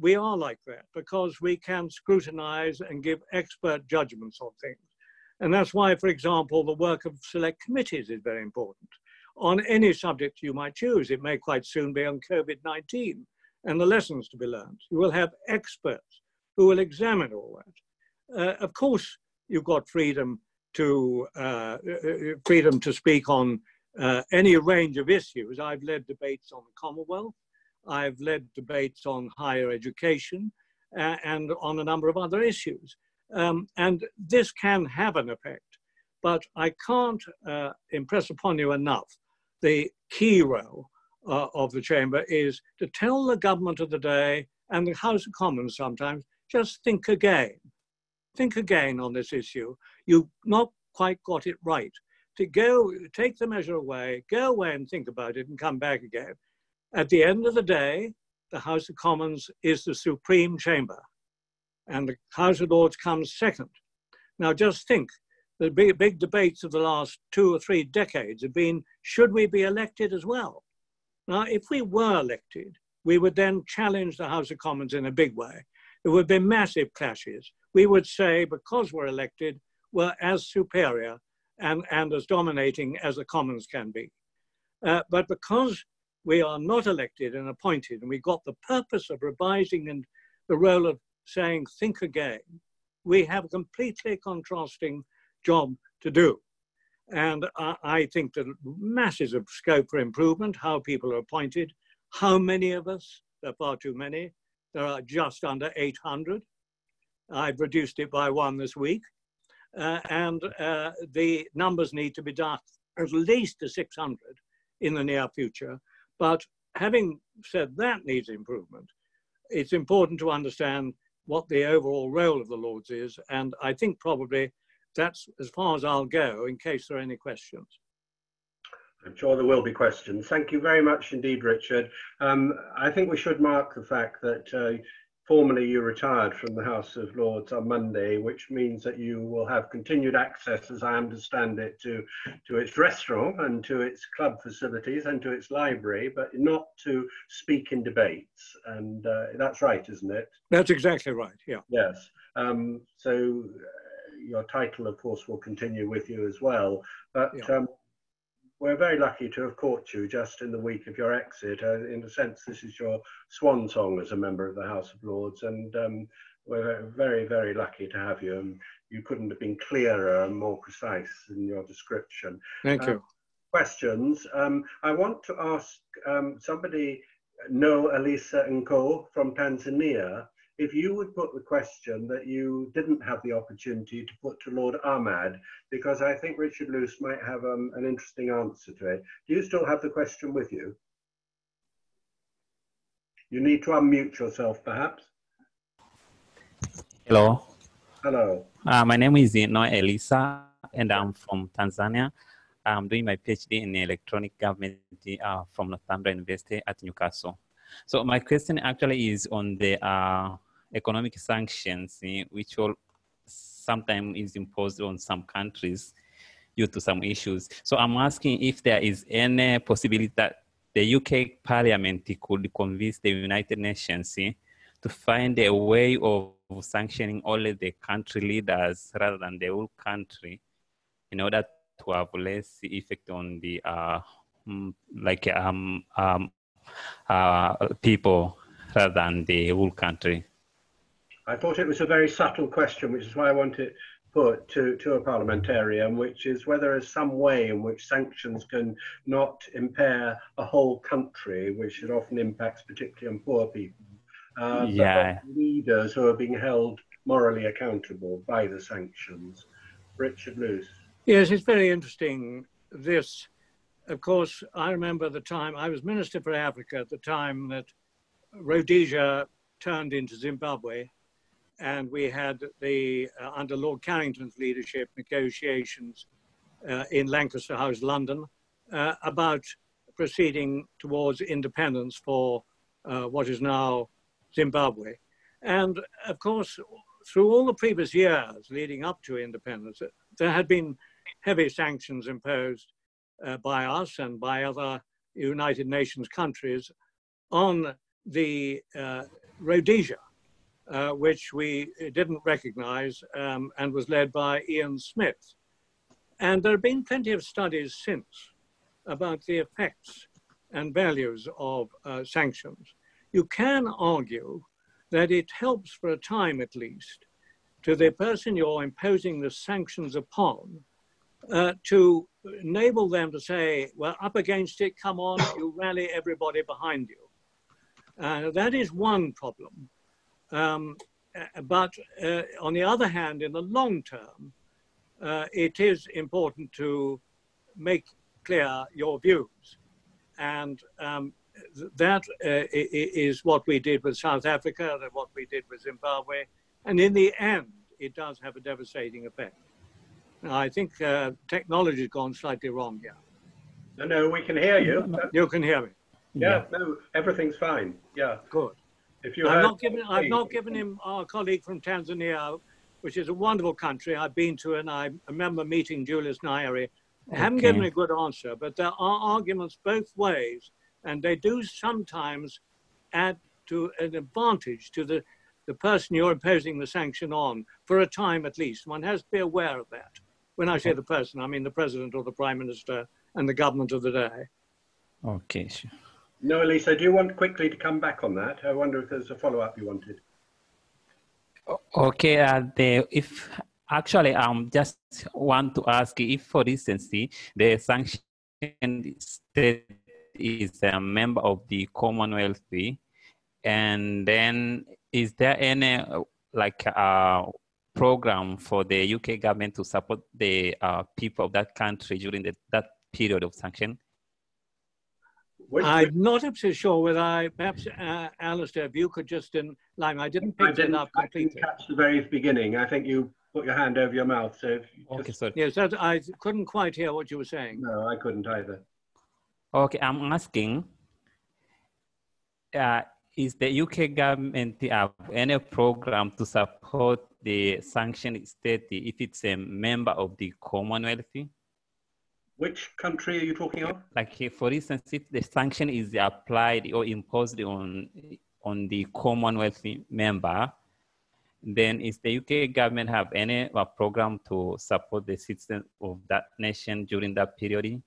S9: we are like that, because we can scrutinize and give expert judgments on things. And that's why, for example, the work of select committees is very important. On any subject you might choose, it may quite soon be on COVID-19 and the lessons to be learned. You will have experts who will examine all that. Uh, of course, you've got freedom to uh, uh, freedom to speak on uh, any range of issues. I've led debates on the Commonwealth. I've led debates on higher education uh, and on a number of other issues. Um, and this can have an effect, but I can't uh, impress upon you enough the key role uh, of the chamber is to tell the government of the day and the House of Commons sometimes, just think again think again on this issue. You've not quite got it right. To go, take the measure away, go away and think about it and come back again. At the end of the day, the House of Commons is the supreme chamber and the House of Lords comes second. Now just think, the big, big debates of the last two or three decades have been, should we be elected as well? Now, if we were elected, we would then challenge the House of Commons in a big way. There would be massive clashes we would say because we're elected, we're as superior and, and as dominating as the Commons can be. Uh, but because we are not elected and appointed, and we've got the purpose of revising and the role of saying, think again, we have completely contrasting job to do. And I, I think that masses of scope for improvement, how people are appointed, how many of us, there are far too many, there are just under 800. I've reduced it by one this week. Uh, and uh, the numbers need to be done at least to 600 in the near future. But having said that needs improvement, it's important to understand what the overall role of the Lords is. And I think probably that's as far as I'll go in case there are any questions.
S2: I'm sure there will be questions. Thank you very much indeed, Richard. Um, I think we should mark the fact that uh, formally you retired from the House of Lords on Monday, which means that you will have continued access, as I understand it, to, to its restaurant and to its club facilities and to its library, but not to speak in debates. And uh, that's right, isn't it?
S9: That's exactly right, yeah.
S2: Yes. Um, so your title, of course, will continue with you as well. But yeah. um, we're very lucky to have caught you just in the week of your exit. Uh, in a sense, this is your swan song as a member of the House of Lords, and um, we're very, very lucky to have you. And you couldn't have been clearer and more precise in your description.
S9: Thank you.
S2: Uh, questions. Um, I want to ask um, somebody, Noe Elisa Nko from Tanzania, if you would put the question that you didn't have the opportunity to put to Lord Ahmad, because I think Richard Luce might have um, an interesting answer to it. Do you still have the question with you? You need to unmute yourself, perhaps.
S10: Hello.
S2: Hello.
S10: Uh, my name is Noe Elisa, and I'm from Tanzania. I'm doing my PhD in electronic government uh, from Northumbria University at Newcastle. So my question actually is on the uh, economic sanctions, eh, which all sometimes is imposed on some countries due to some issues. So I'm asking if there is any possibility that the UK Parliament could convince the United Nations eh, to find a way of sanctioning only the country leaders rather than the whole country in order to have less effect on the uh, mm, like um, um, uh, people rather than the whole country.
S2: I thought it was a very subtle question, which is why I want it put to, to a parliamentarian, which is whether there's some way in which sanctions can not impair a whole country, which it often impacts particularly on poor people. Uh,
S10: yeah.
S2: leaders who are being held morally accountable by the sanctions. Richard Luce.
S9: Yes, it's very interesting. This, of course, I remember the time I was Minister for Africa at the time that Rhodesia turned into Zimbabwe and we had the, uh, under Lord Carrington's leadership, negotiations uh, in Lancaster House, London, uh, about proceeding towards independence for uh, what is now Zimbabwe. And of course, through all the previous years leading up to independence, there had been heavy sanctions imposed uh, by us and by other United Nations countries on the uh, Rhodesia uh, which we didn't recognize um, and was led by Ian Smith. And there have been plenty of studies since about the effects and values of uh, sanctions. You can argue that it helps for a time at least to the person you're imposing the sanctions upon uh, to enable them to say, well, up against it, come on, you rally everybody behind you. Uh, that is one problem. Um, uh, but uh, on the other hand, in the long term, uh, it is important to make clear your views. And um, th that uh, is what we did with South Africa, and what we did with Zimbabwe. And in the end, it does have a devastating effect. Now, I think uh, technology has gone slightly wrong here.
S2: No, no, we can hear you.
S9: You can hear me.
S2: Yeah, yeah. no, everything's fine. Yeah.
S9: Good. If you I've not given I've not given him our colleague from Tanzania, which is a wonderful country I've been to, and I remember meeting Julius Nyerere. I haven't given a good answer, but there are arguments both ways, and they do sometimes add to an advantage to the, the person you're imposing the sanction on, for a time at least. One has to be aware of that. When I say the person, I mean the president or the prime minister and the government of the day.
S10: Okay, sure.
S2: No, Elisa, do you want quickly to come back on that? I wonder if there's a follow-up you wanted.
S10: Okay, uh, the, if actually I um, just want to ask if, for instance, the sanctioned state is a member of the Commonwealth, and then is there any like uh, program for the UK government to support the uh, people of that country during the, that period of sanction?
S9: I'm not absolutely sure whether I, perhaps, uh, Alastair, if you could just enlighten, I didn't pick I didn't, it up completely.
S2: I didn't catch the very beginning. I think you put your hand over your mouth. So
S10: okay,
S2: just...
S10: sorry.
S9: Yes, that, I couldn't quite hear what you were saying.
S2: No, I couldn't either.
S10: Okay, I'm asking, uh, is the UK government have any program to support the sanctioned state if it's a member of the Commonwealth?
S2: Which country are you talking of?
S10: Like, for instance, if the sanction is applied or imposed on on the Commonwealth member, then is the UK government have any uh, program to support the citizens of that nation during that period?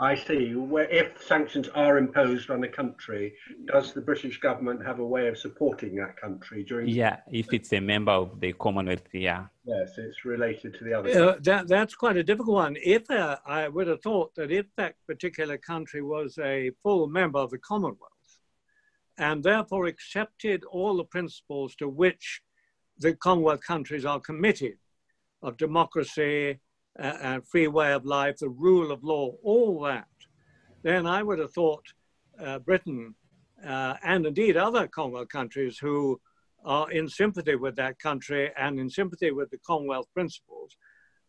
S2: I see. Where if sanctions are imposed on a country, does the British government have a way of supporting that country during?
S10: Yeah, if it's a member of the Commonwealth, yeah.
S2: Yes, it's related to the other.
S9: Uh, that, that's quite a difficult one. If uh, I would have thought that if that particular country was a full member of the Commonwealth and therefore accepted all the principles to which the Commonwealth countries are committed of democracy, uh, free way of life, the rule of law, all that, then I would have thought uh, Britain uh, and indeed other Commonwealth countries who are in sympathy with that country and in sympathy with the Commonwealth principles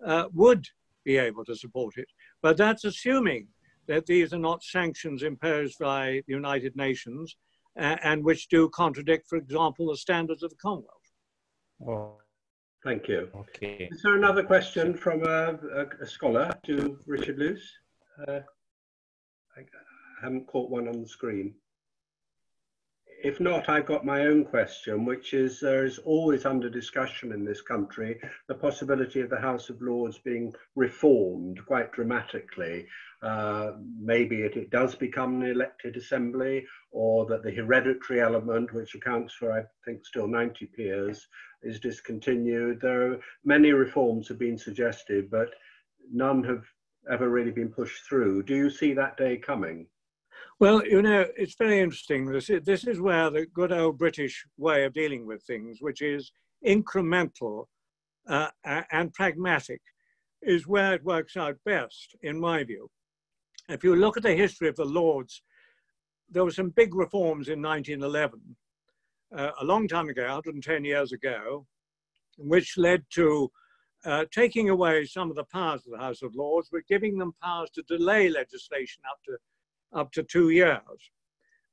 S9: uh, would be able to support it. But that's assuming that these are not sanctions imposed by the United Nations and which do contradict, for example, the standards of the Commonwealth.
S10: Oh.
S2: Thank you.
S10: Okay.
S2: Is there another question from a, a, a scholar to Richard Luce? Uh, I haven't caught one on the screen. If not, I've got my own question, which is there is always under discussion in this country the possibility of the House of Lords being reformed quite dramatically. Uh, maybe it, it does become an elected assembly, or that the hereditary element, which accounts for, I think, still 90 peers, is discontinued. There are many reforms have been suggested, but none have ever really been pushed through. Do you see that day coming?
S9: Well, you know, it's very interesting. This is, this is where the good old British way of dealing with things, which is incremental uh, and pragmatic, is where it works out best, in my view. If you look at the history of the Lords, there were some big reforms in 1911, uh, a long time ago, 110 years ago, which led to uh, taking away some of the powers of the House of Lords, but giving them powers to delay legislation up to up to two years.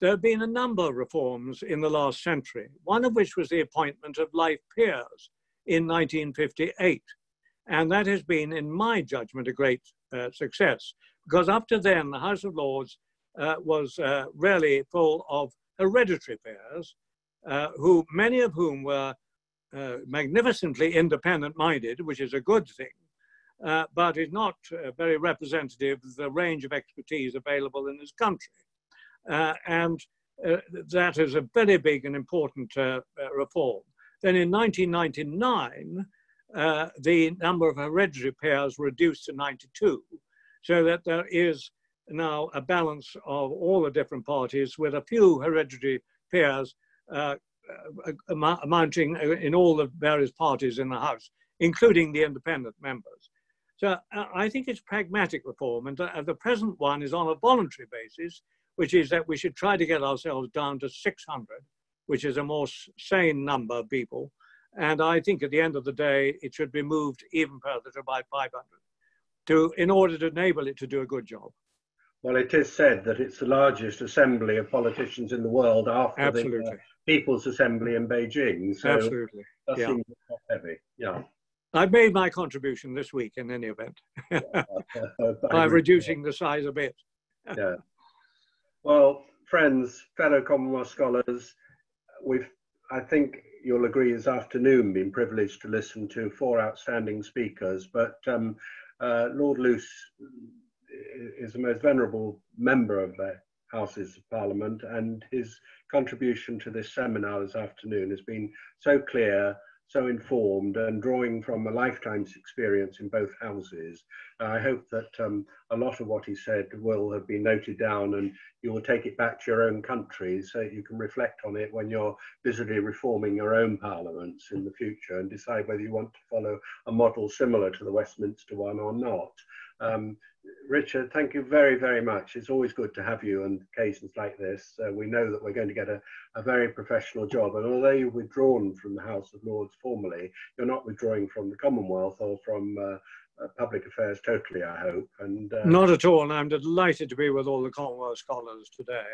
S9: There have been a number of reforms in the last century, one of which was the appointment of life peers in 1958. And that has been, in my judgment, a great uh, success because up to then, the House of Lords uh, was uh, really full of hereditary peers, uh, who many of whom were uh, magnificently independent minded, which is a good thing uh, but is not uh, very representative of the range of expertise available in this country. Uh, and uh, that is a very big and important uh, uh, reform. Then in 1999, the number of hereditary peers reduced to 92, so that there is now a balance of all the different parties with a few hereditary peers amounting in all the various parties in the House, including the independent members. So uh, I think it's pragmatic reform, and uh, the present one is on a voluntary basis, which is that we should try to get ourselves down to 600, which is a more sane number of people. And I think at the end of the day, it should be moved even further to about 500 to, in order to enable it to do a good job.
S2: Well, it is said that it's the largest assembly of politicians in the world after
S9: Absolutely.
S2: the uh, People's Assembly in Beijing. So
S9: Absolutely.
S2: that
S9: Yeah.
S2: heavy. Yeah.
S9: I've made my contribution this week in any event (laughs) by reducing the size a bit. (laughs)
S2: yeah. Well, friends, fellow Commonwealth scholars, we've, I think you'll agree this afternoon, been privileged to listen to four outstanding speakers, but um, uh, Lord Luce is the most venerable member of the Houses of Parliament, and his contribution to this seminar this afternoon has been so clear so informed and drawing from a lifetime's experience in both houses. Uh, I hope that um, a lot of what he said will have been noted down and you will take it back to your own country so you can reflect on it when you're busily reforming your own parliaments in the future and decide whether you want to follow a model similar to the Westminster one or not. Um, Richard, thank you very, very much. It's always good to have you on occasions like this. Uh, we know that we're going to get a, a very professional job. And although you've withdrawn from the House of Lords formally, you're not withdrawing from the Commonwealth or from uh, uh, public affairs totally, I hope. And uh,
S9: Not at all, and I'm delighted to be with all the Commonwealth scholars today.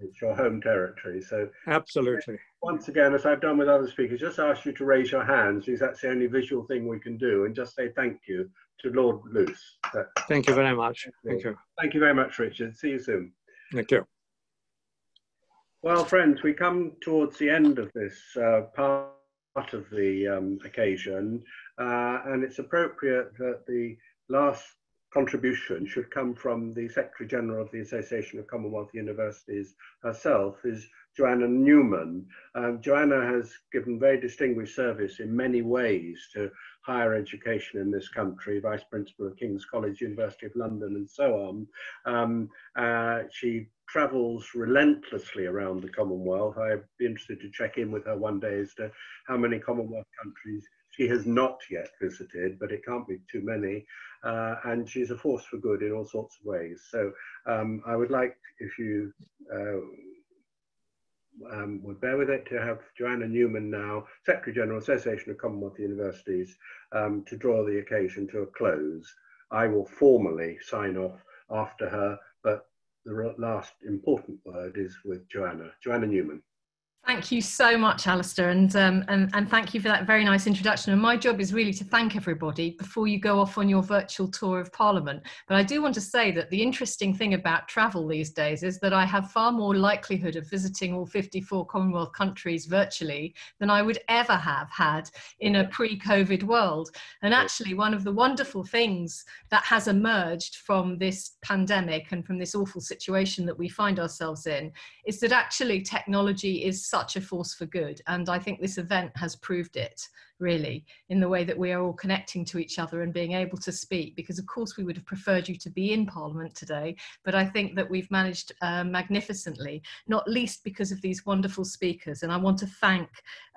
S2: It's your home territory. So
S9: Absolutely.
S2: once again, as I've done with other speakers, just ask you to raise your hands because that's the only visual thing we can do and just say thank you to Lord Luce.
S9: Thank you very much. Thank you.
S2: Thank you very much, Richard. See you soon.
S9: Thank you.
S2: Well, friends, we come towards the end of this uh, part of the um, occasion, uh, and it's appropriate that the last contribution should come from the Secretary General of the Association of Commonwealth Universities herself, is Joanna Newman. Um, Joanna has given very distinguished service in many ways to higher education in this country, Vice Principal of King's College, University of London, and so on. Um, uh, she travels relentlessly around the Commonwealth. I'd be interested to check in with her one day as to how many Commonwealth countries she has not yet visited, but it can't be too many. Uh, and she's a force for good in all sorts of ways. So um, I would like, if you uh, um, would bear with it, to have Joanna Newman now, Secretary General, Association of Commonwealth Universities, um, to draw the occasion to a close. I will formally sign off after her, but the last important word is with Joanna. Joanna Newman.
S11: Thank you so much, Alastair, and, um, and, and thank you for that very nice introduction. And my job is really to thank everybody before you go off on your virtual tour of Parliament. But I do want to say that the interesting thing about travel these days is that I have far more likelihood of visiting all 54 Commonwealth countries virtually than I would ever have had in a pre-COVID world. And actually, one of the wonderful things that has emerged from this pandemic and from this awful situation that we find ourselves in is that actually technology is such a force for good. And I think this event has proved it really in the way that we are all connecting to each other and being able to speak because of course we would have preferred you to be in parliament today but i think that we've managed uh, magnificently not least because of these wonderful speakers and i want to thank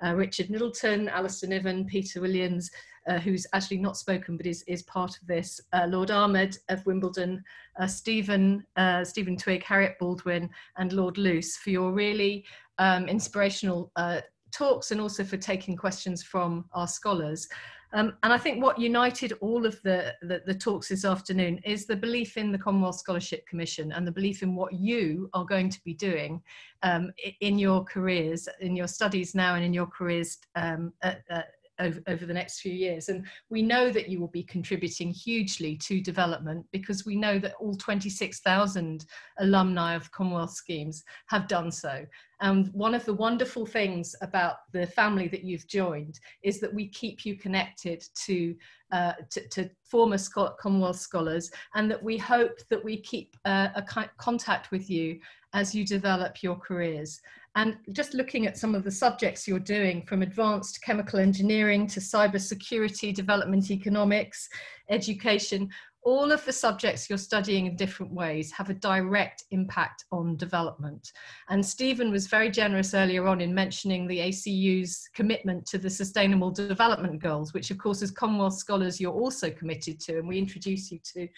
S11: uh, richard middleton alastair niven peter williams uh, who's actually not spoken but is, is part of this, uh, Lord Ahmad of Wimbledon, uh, Stephen, uh, Stephen Twigg, Harriett Baldwin, and Lord Luce for your really um, inspirational uh, talks and also for taking questions from our scholars. Um, and I think what united all of the, the, the, talks this afternoon is the belief in the Commonwealth Scholarship Commission and the belief in what you are going to be doing um, in your careers, in your studies now and in your careers um, at, at, over, over the next few years. And we know that you will be contributing hugely to development because we know that all 26,000 alumni of Commonwealth schemes have done so. And one of the wonderful things about the family that you've joined is that we keep you connected to, uh, to, to, former Commonwealth scholars and that we hope that we keep uh, a contact with you as you develop your careers. And just looking at some of the subjects you're doing from advanced chemical engineering to cybersecurity, development economics, education, all of the subjects you're studying in different ways have a direct impact on development. And Stephen was very generous earlier on in mentioning the ACU's commitment to the Sustainable Development Goals, which of course as Commonwealth scholars you're also committed to. And we introduce you to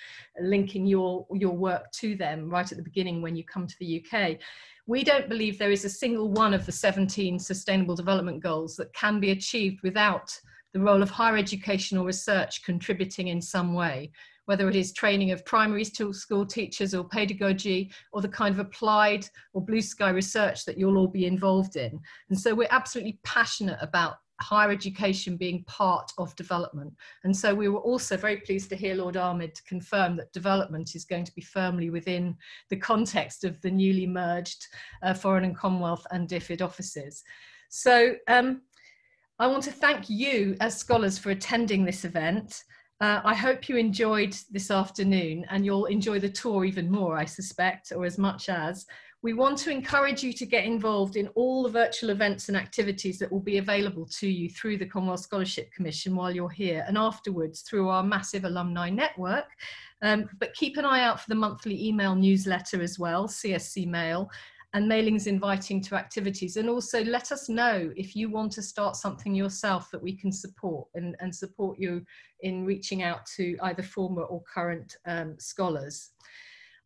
S11: linking your, your work to them right at the beginning when you come to the UK. We don't believe there is a single one of the 17 Sustainable Development Goals that can be achieved without the role of higher education or research contributing in some way, whether it is training of primary school teachers or pedagogy or the kind of applied or blue sky research that you'll all be involved in. And so we're absolutely passionate about higher education being part of development. And so we were also very pleased to hear Lord Ahmad confirm that development is going to be firmly within the context of the newly merged uh, Foreign and Commonwealth and DFID offices. So um, I want to thank you as scholars for attending this event. Uh, I hope you enjoyed this afternoon and you'll enjoy the tour even more, I suspect, or as much as. We want to encourage you to get involved in all the virtual events and activities that will be available to you through the Commonwealth Scholarship Commission while you're here and afterwards through our massive alumni network. Um, but keep an eye out for the monthly email newsletter as well, CSC Mail, and mailings inviting to activities. And also let us know if you want to start something yourself that we can support and, and support you in reaching out to either former or current um, scholars.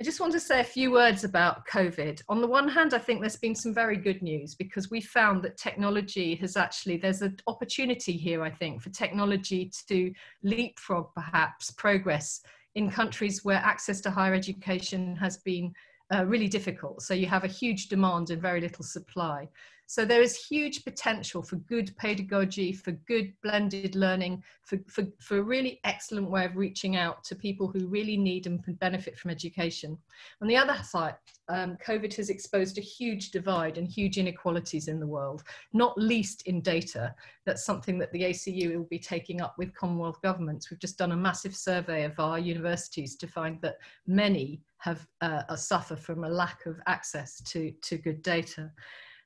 S11: I just want to say a few words about COVID. On the one hand, I think there's been some very good news because we found that technology has actually, there's an opportunity here, I think, for technology to leapfrog perhaps progress in countries where access to higher education has been uh, really difficult. So you have a huge demand and very little supply. So there is huge potential for good pedagogy, for good blended learning, for, for, for a really excellent way of reaching out to people who really need and benefit from education. On the other side, um, COVID has exposed a huge divide and huge inequalities in the world, not least in data. That's something that the ACU will be taking up with Commonwealth governments. We've just done a massive survey of our universities to find that many have uh, suffer from a lack of access to, to good data.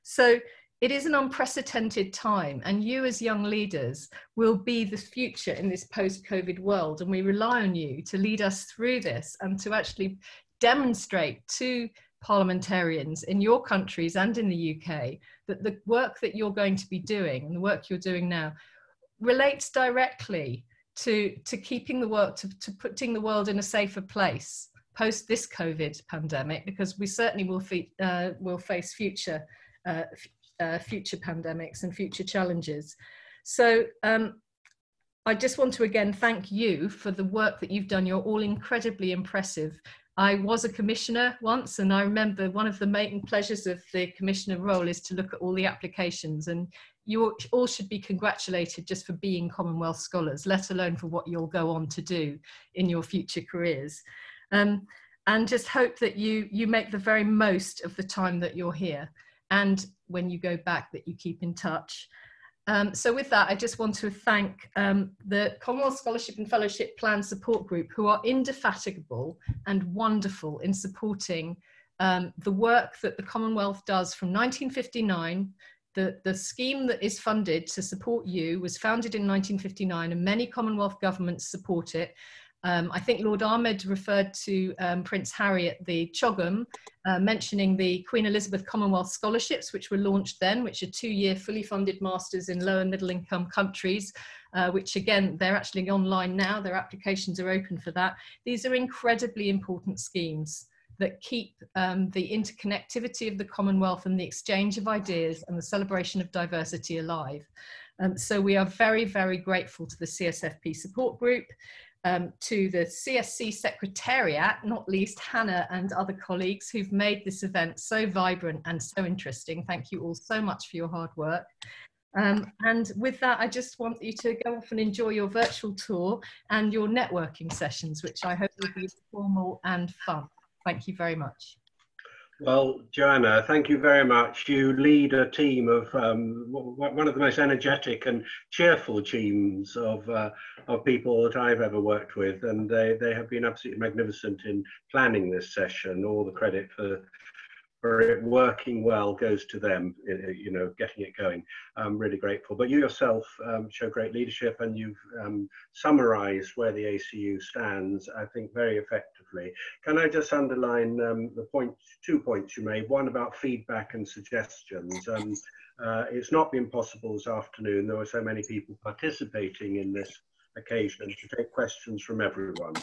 S11: So it is an unprecedented time, and you, as young leaders, will be the future in this post COVID world. And we rely on you to lead us through this and to actually demonstrate to parliamentarians in your countries and in the UK that the work that you're going to be doing and the work you're doing now relates directly to, to keeping the world, to, to putting the world in a safer place post this COVID pandemic, because we certainly will, fe- uh, will face future uh, uh, future pandemics and future challenges. So um, I just want to again thank you for the work that you've done. You're all incredibly impressive. I was a commissioner once, and I remember one of the main pleasures of the commissioner role is to look at all the applications. And you all should be congratulated just for being Commonwealth scholars, let alone for what you'll go on to do in your future careers. Um, and just hope that you you make the very most of the time that you're here and when you go back that you keep in touch. Um, so with that, I just want to thank um, the Commonwealth Scholarship and Fellowship Plan Support Group, who are indefatigable and wonderful in supporting um, the work that the Commonwealth does from 1959. The, the scheme that is funded to support you was founded in 1959 and many Commonwealth governments support it. Um, I think Lord Ahmad referred to um, Prince Harry at the CHOGM, uh, mentioning the Queen Elizabeth Commonwealth Scholarships, which were launched then, which are two-year fully funded masters in low and middle income countries, uh, which again, they're actually online now, their applications are open for that. These are incredibly important schemes that keep um, the interconnectivity of the Commonwealth and the exchange of ideas and the celebration of diversity alive. Um, so we are very, very grateful to the CSFP support group um, to the CSC Secretariat, not least Hannah and other colleagues who've made this event so vibrant and so interesting. Thank you all so much for your hard work. Um, and with that, I just want you to go off and enjoy your virtual tour and your networking sessions, which I hope will be formal and fun. Thank you very much.
S2: Well, Joanna, thank you very much. You lead a team of um, one of the most energetic and cheerful teams of, uh, of people that I've ever worked with, and they, they have been absolutely magnificent in planning this session. All the credit for for it working well goes to them, you know, getting it going. I'm really grateful. But you yourself um, show great leadership and you've um, summarized where the ACU stands, I think, very effectively. Can I just underline um, the point, two points you made, one about feedback and suggestions. Um, uh, it's not been possible this afternoon. There were so many people participating in this occasion to take questions from everyone.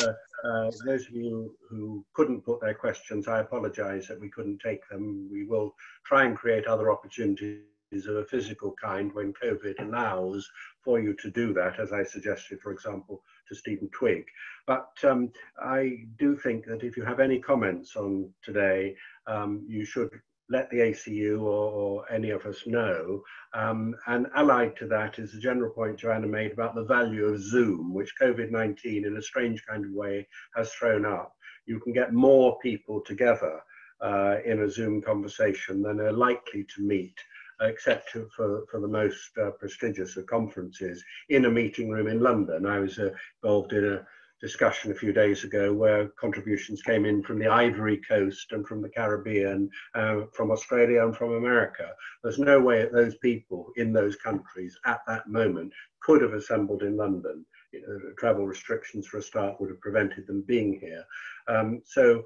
S2: Uh, uh, those of you who couldn't put their questions, I apologize that we couldn't take them. We will try and create other opportunities of a physical kind when COVID allows for you to do that, as I suggested, for example, to Stephen Twigg. But um, I do think that if you have any comments on today, um, you should let the ACU or, or any of us know. Um, and allied to that is the general point Joanna made about the value of Zoom, which COVID-19 in a strange kind of way has thrown up. You can get more people together uh, in a Zoom conversation than are likely to meet except for, for the most uh, prestigious of conferences, in a meeting room in London. I was uh, involved in a discussion a few days ago where contributions came in from the Ivory Coast and from the Caribbean, uh, from Australia and from America. There's no way that those people in those countries at that moment could have assembled in London. You know, travel restrictions for a start would have prevented them being here. Um, so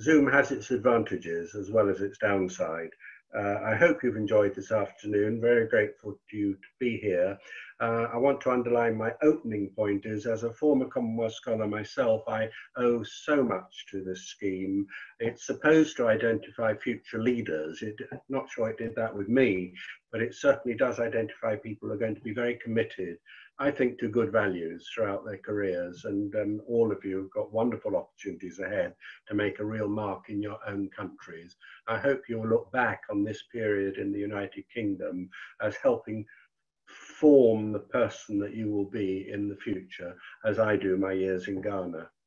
S2: Zoom has its advantages as well as its downside. Uh, I hope you've enjoyed this afternoon. Very grateful to you to be here. Uh, I want to underline my opening point is as a former Commonwealth scholar myself, I owe so much to this scheme. It's supposed to identify future leaders. It, not sure it did that with me, but it certainly does identify people who are going to be very committed I think, to good values throughout their careers. And um, all of you have got wonderful opportunities ahead to make a real mark in your own countries. I hope you'll look back on this period in the United Kingdom as helping form the person that you will be in the future, as I do my years in Ghana.